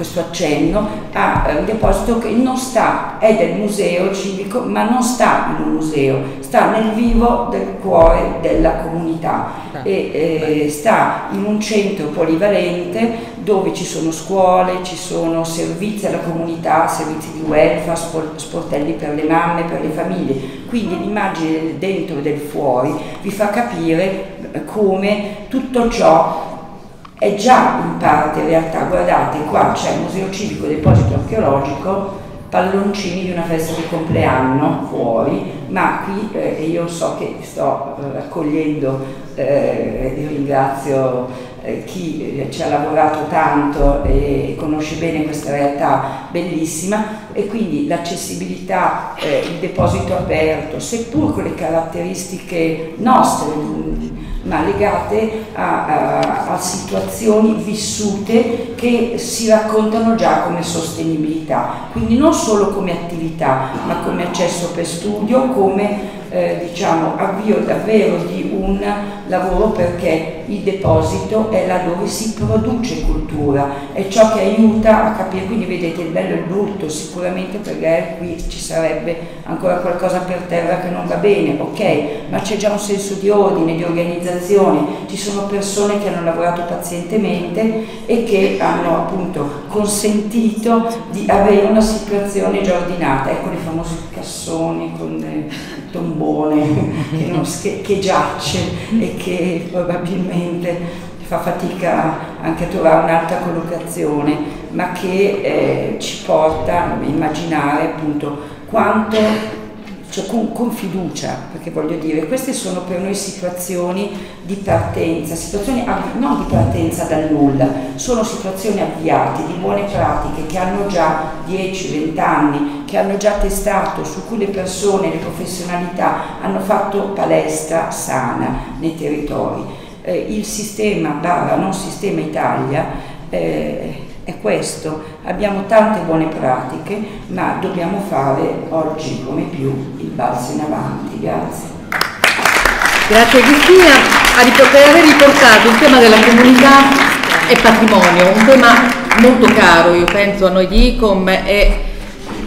questo accenno, a un deposito che non sta, è del museo civico, ma non sta in un museo, sta nel vivo del cuore della comunità ah, e eh, sta in un centro polivalente dove ci sono scuole, ci sono servizi alla comunità, servizi di welfare, sportelli per le mamme, per le famiglie. Quindi l'immagine del dentro e del fuori vi fa capire eh, come tutto ciò è già in parte in realtà. Guardate, qua c'è il Museo Civico Deposito Archeologico, palloncini di una festa di compleanno fuori, ma qui eh, io so che sto eh, raccogliendo, eh, io ringrazio eh, chi ci ha lavorato tanto e conosce bene questa realtà bellissima e quindi l'accessibilità, eh, il deposito aperto, seppur con le caratteristiche nostre, ma legate a, a, a, situazioni vissute che si raccontano già come sostenibilità, quindi non solo come attività, ma come accesso per studio, come eh, diciamo, avvio davvero di un lavoro perché il deposito è là dove si produce cultura, è ciò che aiuta a capire, quindi vedete il bello e il brutto, sicuramente per lei qui ci sarebbe ancora qualcosa per terra che non va bene, ok, ma c'è già un senso di ordine, di organizzazione, ci sono persone che hanno lavorato pazientemente e che hanno appunto consentito di avere una situazione già ordinata, ecco i famosi cassoni con il tombone che, non, che, che giace e che probabilmente fa fatica anche a trovare un'altra collocazione, ma che eh, ci porta a immaginare appunto quanto cioè con, con, fiducia, perché voglio dire, queste sono per noi situazioni di partenza, situazioni non di partenza dal nulla, sono situazioni avviate, di buone pratiche che hanno già 10-20 anni, che hanno già testato, su cui le persone, le professionalità hanno fatto palestra sana nei territori. Eh, il sistema barra non sistema Italia eh, è questo, abbiamo tante buone pratiche, ma dobbiamo fare oggi come più il balzo in avanti. Grazie. Grazie Cristina per aver riportato il tema della comunità e patrimonio, un tema molto caro, io penso a noi di ICOM e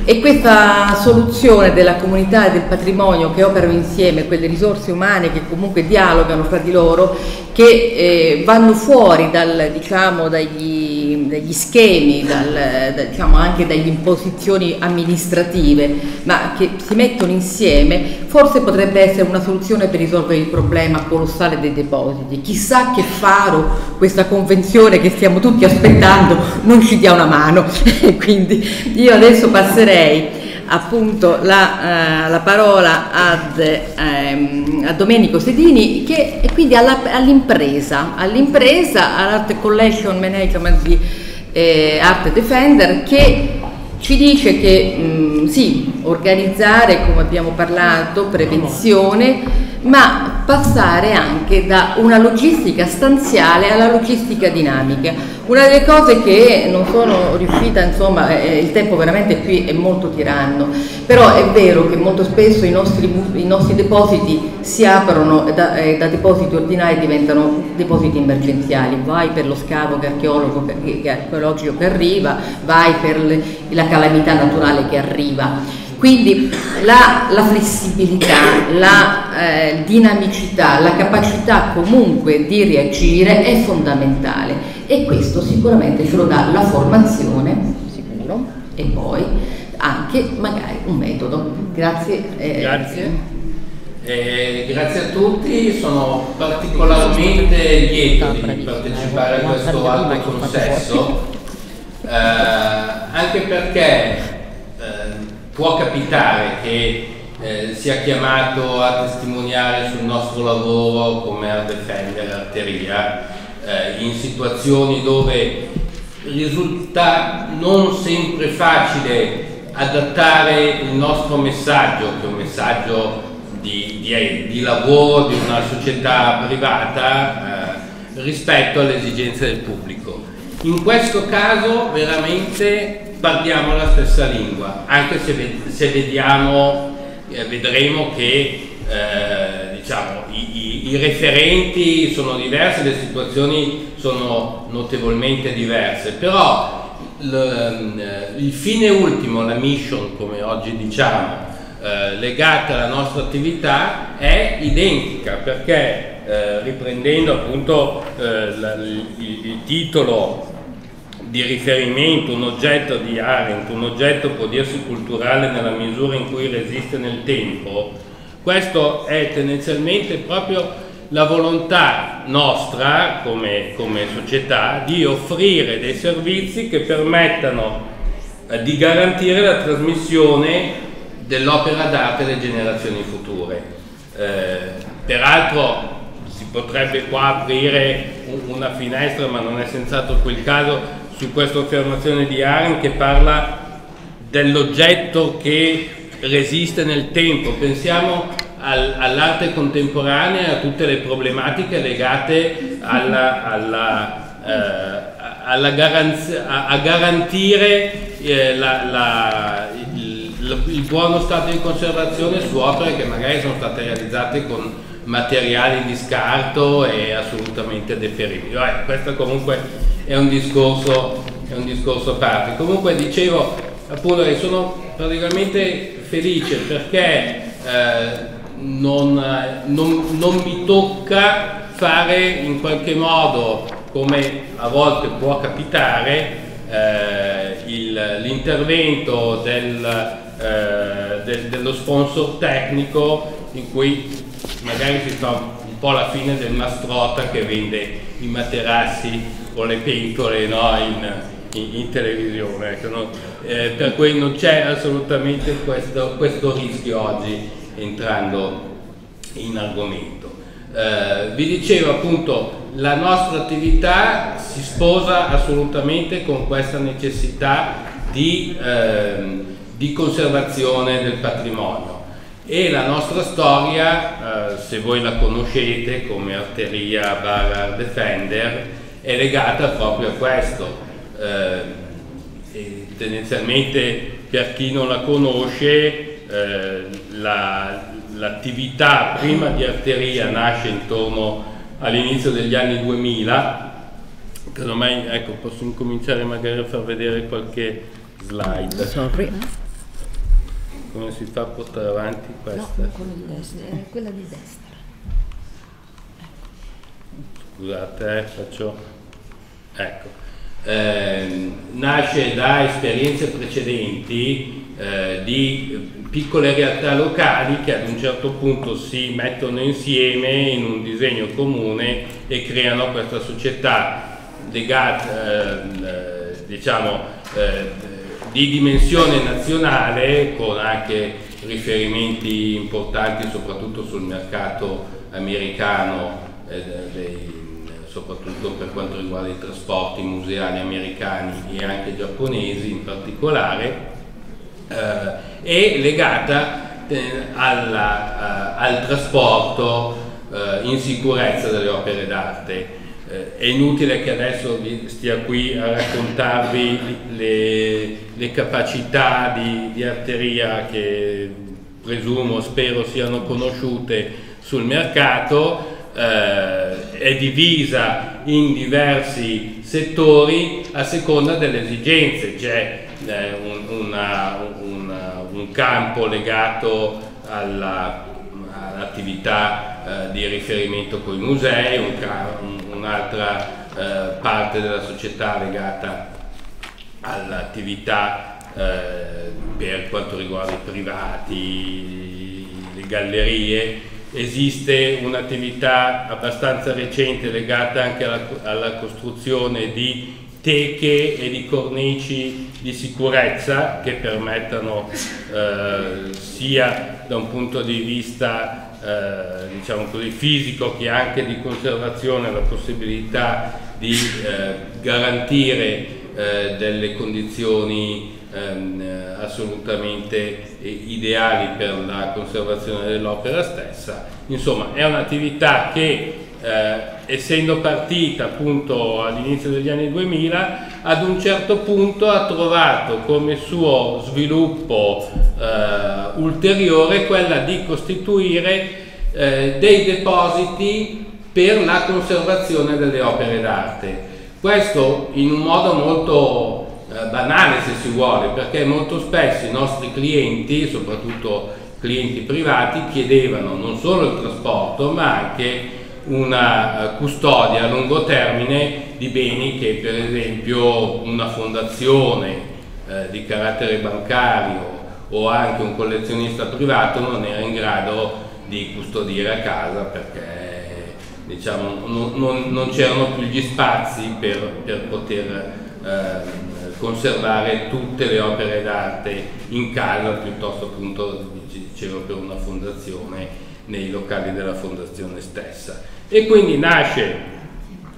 e questa soluzione della comunità e del patrimonio che operano insieme, quelle risorse umane che comunque dialogano fra di loro, che eh, vanno fuori dal, diciamo, dagli, dagli, schemi, dal, da, diciamo, anche dalle imposizioni amministrative, ma che si mettono insieme, forse potrebbe essere una soluzione per risolvere il problema colossale dei depositi. Chissà che faro questa convenzione che stiamo tutti aspettando non ci dia una mano. Quindi io adesso passerei appunto la, uh, la parola ad, ehm, a Domenico Sedini che è quindi all'impresa, all'impresa, all'Art Collection Management di eh, Art Defender che ci dice che mh, sì, organizzare, come abbiamo parlato, prevenzione, ma passare anche da una logistica stanziale alla logistica dinamica. Una delle cose che non sono riuscita, insomma, eh, il tempo veramente qui è molto tiranno, però è vero che molto spesso i nostri, i nostri depositi si aprono da, eh, da, depositi ordinari diventano depositi emergenziali, vai per lo scavo che archeologico che arriva, vai per le, la calamità naturale che arriva. Quindi la, la flessibilità, la eh, dinamicità, la capacità comunque di reagire è fondamentale e questo sicuramente ce lo dà la formazione, sicuro, e poi anche magari un metodo. Grazie. Eh, grazie. Eh, grazie a tutti, sono particolarmente lieto di partecipare a questo alto consesso, eh, anche perché può capitare che eh, sia chiamato a testimoniare sul nostro lavoro come a difendere l'arteria eh, in situazioni dove risulta non sempre facile adattare il nostro messaggio, che è un messaggio di, di, di lavoro di una società privata, eh, rispetto alle esigenze del pubblico. In questo caso veramente parliamo la stessa lingua, anche se, se vediamo, eh, vedremo che eh, diciamo, i, i, i, referenti sono diversi, le situazioni sono notevolmente diverse, però eh, il fine ultimo, la mission come oggi diciamo, eh, legata alla nostra attività è identica perché eh, riprendendo appunto il, il titolo di riferimento, un oggetto di Arendt, un oggetto può dirsi culturale nella misura in cui resiste nel tempo, questo è tendenzialmente proprio la volontà nostra come, come società di offrire dei servizi che permettano eh, di garantire la trasmissione dell'opera d'arte alle generazioni future. Eh, peraltro si potrebbe qua aprire una finestra, ma non è senz'altro quel caso, su questa affermazione di Aaron che parla dell'oggetto che resiste nel tempo. Pensiamo al, all'arte contemporanea, a tutte le problematiche legate alla, alla, eh, alla garanzia, a, a, garantire eh, la, la, il, il, buono stato di conservazione su opere che magari sono state realizzate con materiali di scarto e assolutamente deferibili. Eh, questo comunque è un discorso, è un discorso a parte. Comunque dicevo appunto che sono praticamente felice perché eh, non, non, non mi tocca fare in qualche modo, come a volte può capitare, eh, l'intervento del, eh, del, dello sponsor tecnico in cui magari si fa un po' la fine del mastrota che vende i materassi o le pentole no, in, in, in televisione, ecco, no? eh, per cui non c'è assolutamente questo, questo, rischio oggi entrando in argomento. Eh, vi dicevo appunto la nostra attività si sposa assolutamente con questa necessità di, eh, di conservazione del patrimonio e la nostra storia, eh, se voi la conoscete come Arteria Bar Defender, è legata proprio a questo. Eh, tendenzialmente per chi non la conosce, eh, l'attività la, prima di arteria nasce intorno all'inizio degli anni 2000, mai, ecco, posso incominciare magari a far vedere qualche slide. Sorry. Come si fa a portare avanti questa? No, quello di destra, è quella di destra. Scusate, eh, faccio... Ecco. Eh, nasce da esperienze precedenti eh, di piccole realtà locali che ad un certo punto si mettono insieme in un disegno comune e creano questa società legata, eh, diciamo, eh, di dimensione nazionale con anche riferimenti importanti soprattutto sul mercato americano, eh, dei, soprattutto per quanto riguarda i trasporti museali americani e anche giapponesi in particolare, eh, è legata eh, alla, eh, al trasporto eh, in sicurezza delle opere d'arte eh, è inutile che adesso stia qui a raccontarvi le, le capacità di, di, arteria che presumo, spero siano conosciute sul mercato, eh, è divisa in diversi settori a seconda delle esigenze, c'è eh, un, una, una, un campo legato alla all'attività eh, di riferimento con i musei, un, un'altra eh, parte della società legata all'attività eh, per quanto riguarda i privati, le gallerie. Esiste un'attività abbastanza recente legata anche alla, alla costruzione di teche e di cornici di sicurezza che permettano eh, sia da un punto di vista eh, diciamo così, fisico che anche di conservazione la possibilità di eh, garantire eh, delle condizioni ehm, assolutamente ideali per la conservazione dell'opera stessa. Insomma è un'attività che eh, essendo partita appunto all'inizio degli anni 2000 ad un certo punto ha trovato come suo sviluppo eh, ulteriore quella di costituire eh, dei depositi per la conservazione delle opere d'arte. Questo in un modo molto eh, banale se si vuole, perché molto spesso i nostri clienti, soprattutto clienti privati, chiedevano non solo il trasporto ma anche una eh, custodia a lungo termine di beni che per esempio una fondazione eh, di carattere bancario o anche un collezionista privato non era in grado di custodire a casa perché diciamo, non, non, non c'erano più gli spazi per, per poter eh, conservare tutte le opere d'arte in casa piuttosto appunto dicevo per una fondazione nei locali della fondazione stessa. E quindi nasce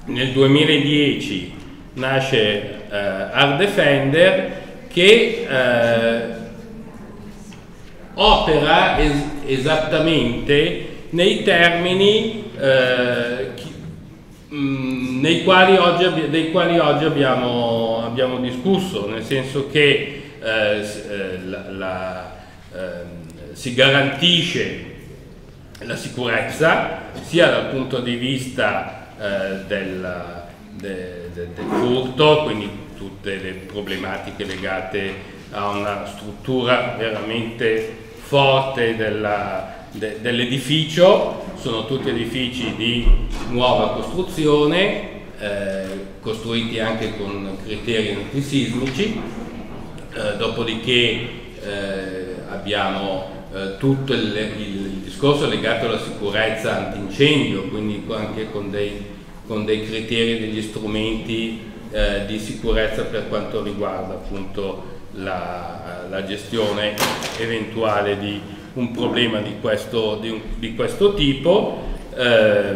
nel 2010 nasce eh, Art Defender che eh, opera es esattamente nei termini eh, mm, nei quali oggi, dei quali oggi abbiamo, abbiamo, discusso, nel senso che eh, eh, la, la, ehm, si garantisce la sicurezza sia dal punto di vista eh, del, de, de, del furto, quindi tutte le problematiche legate a una struttura veramente forte de, dell'edificio, sono tutti edifici di nuova costruzione, eh, costruiti anche con criteri antisismici, eh, dopodiché eh, abbiamo eh, tutto il, il, discorso legato alla sicurezza antincendio, quindi anche con dei, con dei criteri, degli strumenti eh, di sicurezza per quanto riguarda appunto la, la gestione eventuale di un problema di questo, di un, di questo tipo. Eh,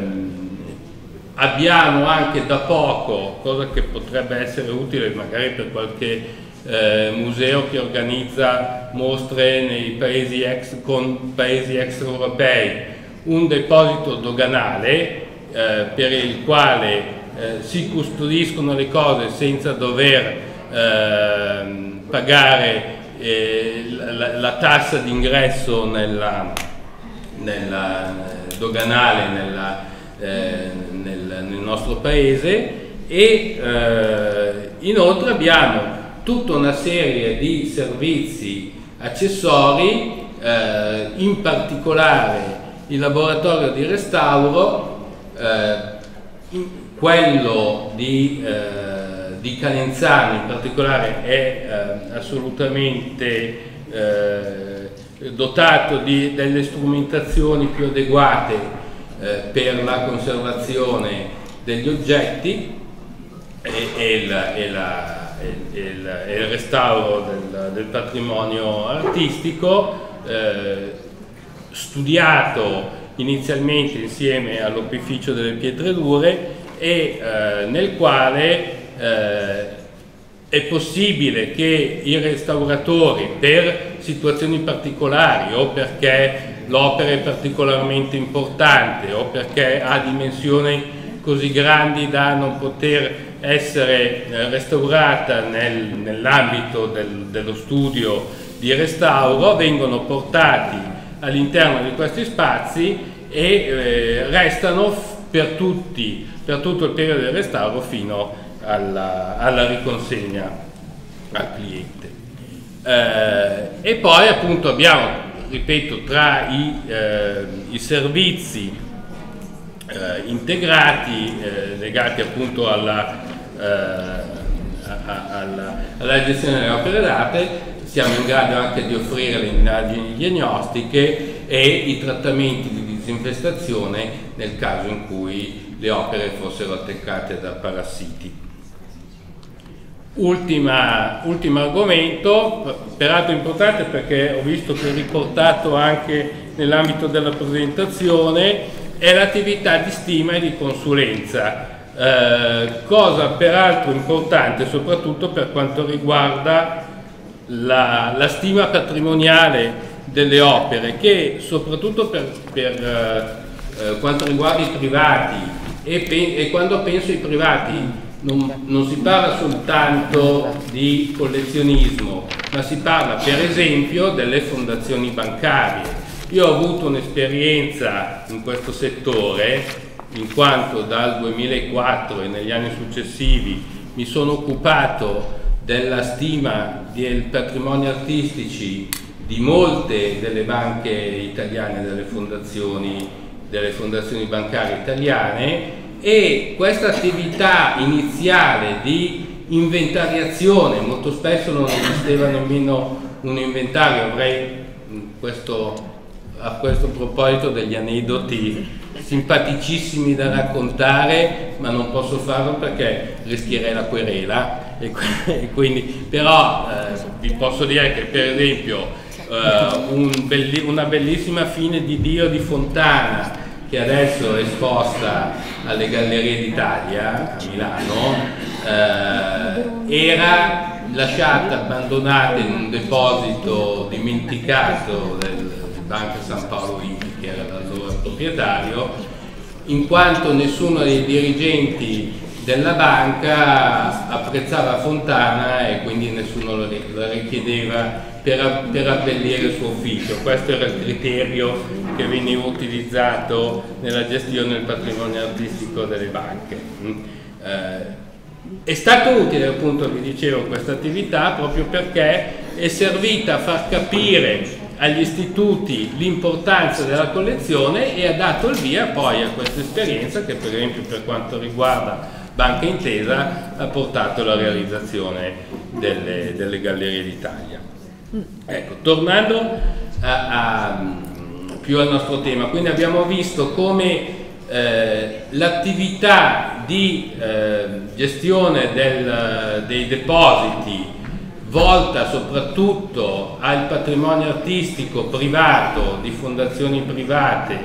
abbiamo anche da poco, cosa che potrebbe essere utile magari per qualche eh, museo che organizza mostre nei paesi ex, con paesi extraeuropei, un deposito doganale eh, per il quale eh, si custodiscono le cose senza dover ehm, pagare eh, la, la, tassa d'ingresso nella, nella, doganale nella, eh, nel, nel, nostro paese e eh, inoltre abbiamo tutta una serie di servizi accessori, eh, in particolare il laboratorio di restauro, eh, quello di, eh, di, Calenzano in particolare è eh, assolutamente eh, dotato di, delle strumentazioni più adeguate eh, per la conservazione degli oggetti e, e, il, e la e il, il, restauro del, del, patrimonio artistico, eh, studiato inizialmente insieme all'opificio delle pietre dure e eh, nel quale eh, è possibile che i restauratori per situazioni particolari o perché l'opera è particolarmente importante o perché ha dimensioni così grandi da non poter essere eh, restaurata nel, nell'ambito del, dello studio di restauro, vengono portati all'interno di questi spazi e eh, restano per, tutti, per tutto il periodo del restauro fino alla, alla riconsegna al cliente. Eh, e poi appunto abbiamo, ripeto, tra i, eh, i servizi eh, integrati eh, legati appunto alla, eh, alla, alla, gestione delle opere d'arte, siamo in grado anche di offrire le indagini diagnostiche e i trattamenti di disinfestazione nel caso in cui le opere fossero attaccate da parassiti. Ultima, ultimo argomento, peraltro importante perché ho visto che è riportato anche nell'ambito della presentazione, è l'attività di stima e di consulenza, eh, cosa peraltro importante soprattutto per quanto riguarda la, la stima patrimoniale delle opere che soprattutto per, per eh, eh quanto riguarda i privati e, e, quando penso ai privati non, non si parla soltanto di collezionismo ma si parla per esempio delle fondazioni bancarie io ho avuto un'esperienza in questo settore in quanto dal 2004 e negli anni successivi mi sono occupato della stima del patrimonio artistici di molte delle banche italiane, delle fondazioni, delle fondazioni bancarie italiane e questa attività iniziale di inventariazione, molto spesso non esisteva nemmeno un inventario, avrei questo a questo proposito degli aneddoti simpaticissimi da raccontare, ma non posso farlo perché rischierei la querela. Quindi, però eh, vi posso dire che per esempio eh, un belli, una bellissima fine di Dio di Fontana che adesso è esposta alle Gallerie d'Italia a Milano, eh, era lasciata abbandonata in un deposito dimenticato Banca San Paolo Ipi, che era l'allora proprietario, in quanto nessuno dei dirigenti della banca apprezzava Fontana e quindi nessuno lo richiedeva per, per abbellire il suo ufficio. Questo era il criterio che veniva utilizzato nella gestione del patrimonio artistico delle banche. Mm. Eh, è stato utile appunto, vi dicevo, questa attività proprio perché è servita a far capire agli istituti l'importanza della collezione e ha dato il via poi a questa esperienza che per esempio per quanto riguarda Banca Intesa ha portato alla realizzazione delle, delle Gallerie d'Italia. Ecco, tornando a, a, più al nostro tema, quindi abbiamo visto come eh, l'attività di eh, gestione del, dei depositi volta soprattutto al patrimonio artistico privato di fondazioni private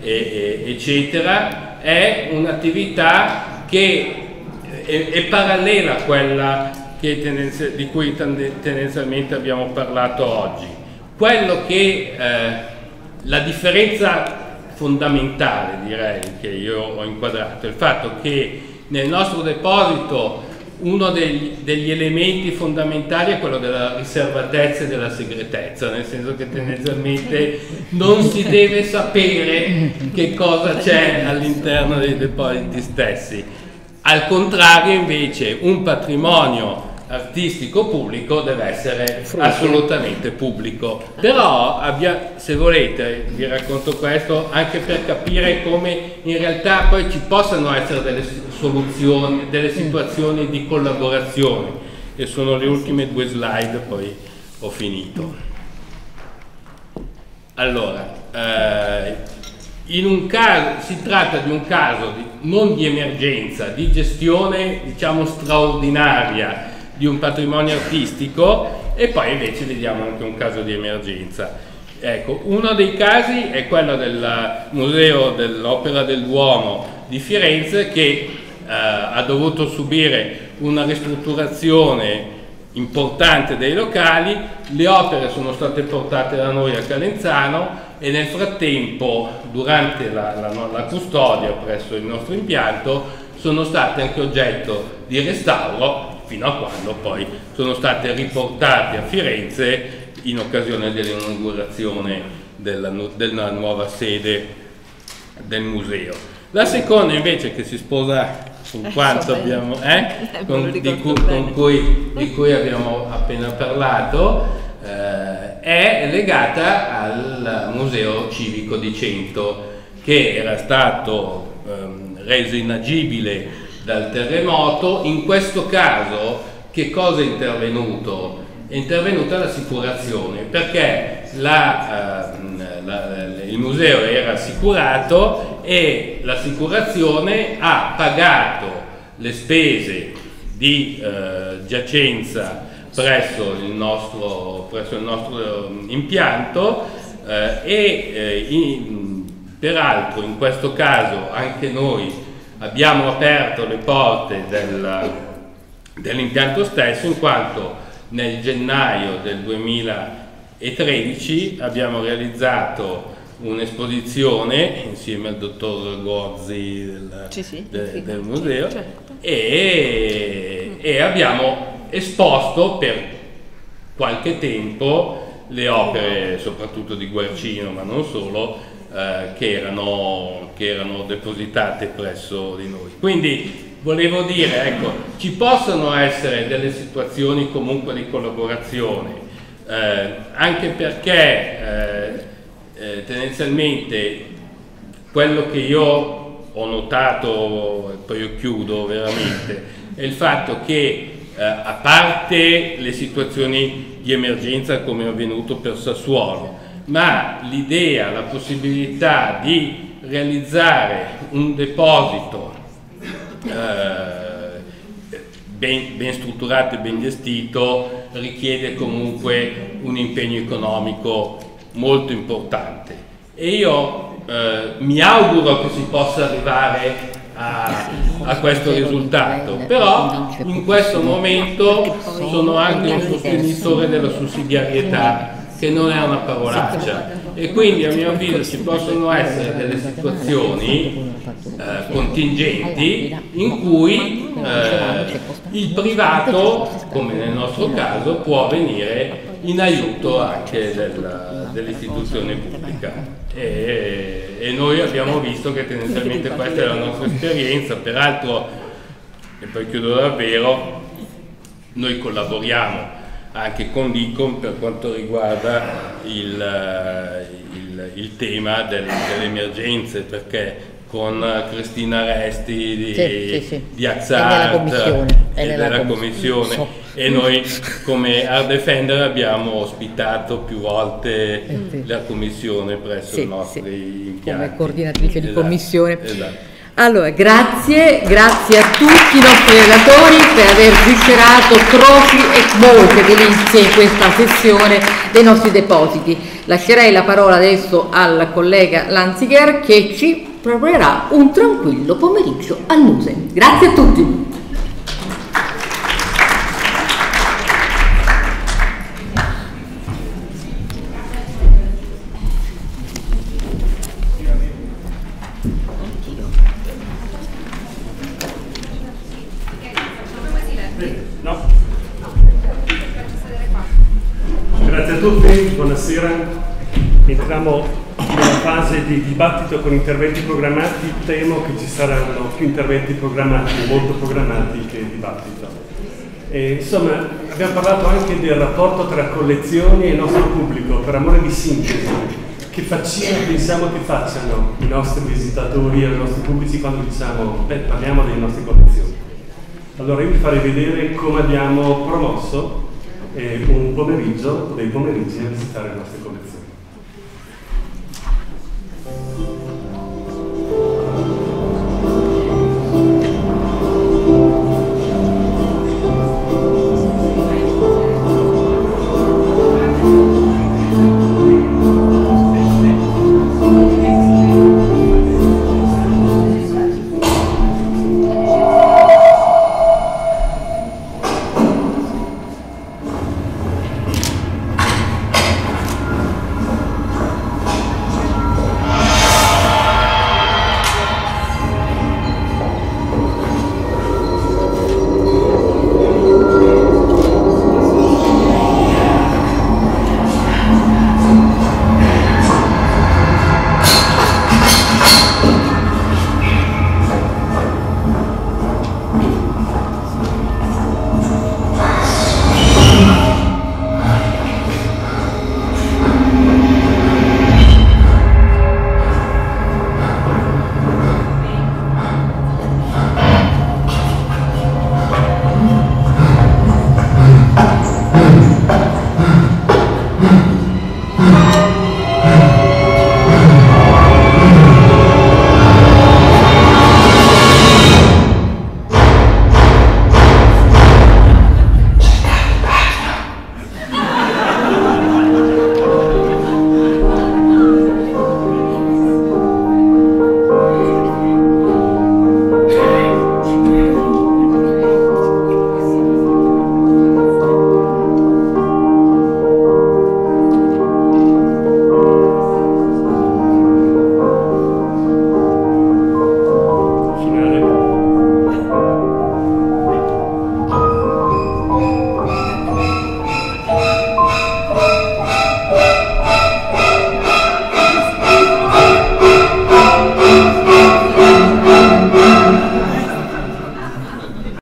e, e, eccetera è un'attività che è, è, parallela a quella tendenzi, di cui tendenzialmente abbiamo parlato oggi. Quello che eh, la differenza fondamentale direi che io ho inquadrato, il fatto che nel nostro deposito uno degli, degli, elementi fondamentali è quello della riservatezza e della segretezza, nel senso che tendenzialmente non si deve sapere che cosa c'è all'interno dei depositi stessi. Al contrario invece un patrimonio artistico pubblico deve essere assolutamente pubblico. Però abbia, se volete vi racconto questo anche per capire come in realtà poi ci possano essere delle soluzioni, delle situazioni di collaborazione e sono le ultime due slide poi ho finito. Allora, eh, in un caso, si tratta di un caso di, non di emergenza, di gestione diciamo straordinaria di un patrimonio artistico e poi invece vediamo anche un caso di emergenza. Ecco, uno dei casi è quello del Museo dell'Opera del Duomo di Firenze che eh, ha dovuto subire una ristrutturazione importante dei locali, le opere sono state portate da noi a Calenzano e nel frattempo durante la, la, la custodia presso il nostro impianto sono state anche oggetto di restauro fino a quando poi sono state riportate a Firenze in occasione dell'inaugurazione della, della nuova sede del museo. La seconda invece che si sposa con eh, quanto abbiamo, eh, con, di, cui, con cui, di, cui, abbiamo appena parlato, eh, è legata al Museo Civico di Cento che era stato ehm, reso inagibile dal terremoto. In questo caso che cosa è intervenuto? È intervenuta l'assicurazione perché la, uh, la, il museo era assicurato e l'assicurazione ha pagato le spese di uh, giacenza presso il nostro, presso il nostro impianto uh, e in, peraltro in questo caso anche noi abbiamo aperto le porte del, dell'impianto stesso in quanto nel gennaio del 2013 abbiamo realizzato un'esposizione insieme al dottor Gozzi del, sì, sì, de, del museo certo. e, e abbiamo esposto per qualche tempo le opere soprattutto di Guercino ma non solo eh, che, erano, che erano depositate presso di noi. Quindi volevo dire, ecco, ci possono essere delle situazioni comunque di collaborazione, eh, anche perché eh, eh, tendenzialmente quello che io ho notato, poi io chiudo veramente, è il fatto che eh, a parte le situazioni di emergenza come è avvenuto per Sassuolo, ma l'idea, la possibilità di realizzare un deposito eh, ben, ben, strutturato e ben gestito richiede comunque un impegno economico molto importante. E io eh, mi auguro che si possa arrivare a, a, questo risultato. Però in questo momento sono anche un sostenitore della sussidiarietà che non è una parolaccia. E quindi a mio avviso ci possono essere delle situazioni eh, contingenti in cui eh, il privato, come nel nostro caso, può venire in aiuto anche del, dell'istituzione pubblica. E, e noi abbiamo visto che tendenzialmente questa è la nostra esperienza, peraltro, e poi chiudo davvero, noi collaboriamo anche con l'ICOM per quanto riguarda il, il, il tema del, delle emergenze perché con Cristina Resti di, sì, sì, di Axart e della commissione, so. e noi come Art Defender abbiamo ospitato più volte eh, la commissione presso sì, i nostri sì. come coordinatrice esatto, di commissione. Esatto. Allora, grazie, grazie a tutti i nostri relatori per aver sviscerato trofi e molte delizie in questa sessione dei nostri depositi. Lascerei la parola adesso al collega Lanziger che ci proverà un tranquillo pomeriggio al museo. Grazie a tutti. Buonasera. Entriamo nella fase di dibattito con interventi programmati, temo che ci saranno più interventi programmati, molto programmati che dibattito. E, insomma, abbiamo parlato anche del rapporto tra collezioni e il nostro pubblico, per amore di sintesi. Che faccina pensiamo che facciano i nostri visitatori e i nostri pubblici quando diciamo, beh, parliamo delle nostre collezioni? Allora io vi farei vedere come abbiamo promosso eh, un pomeriggio, dei pomeriggi a visitare nostre collezioni.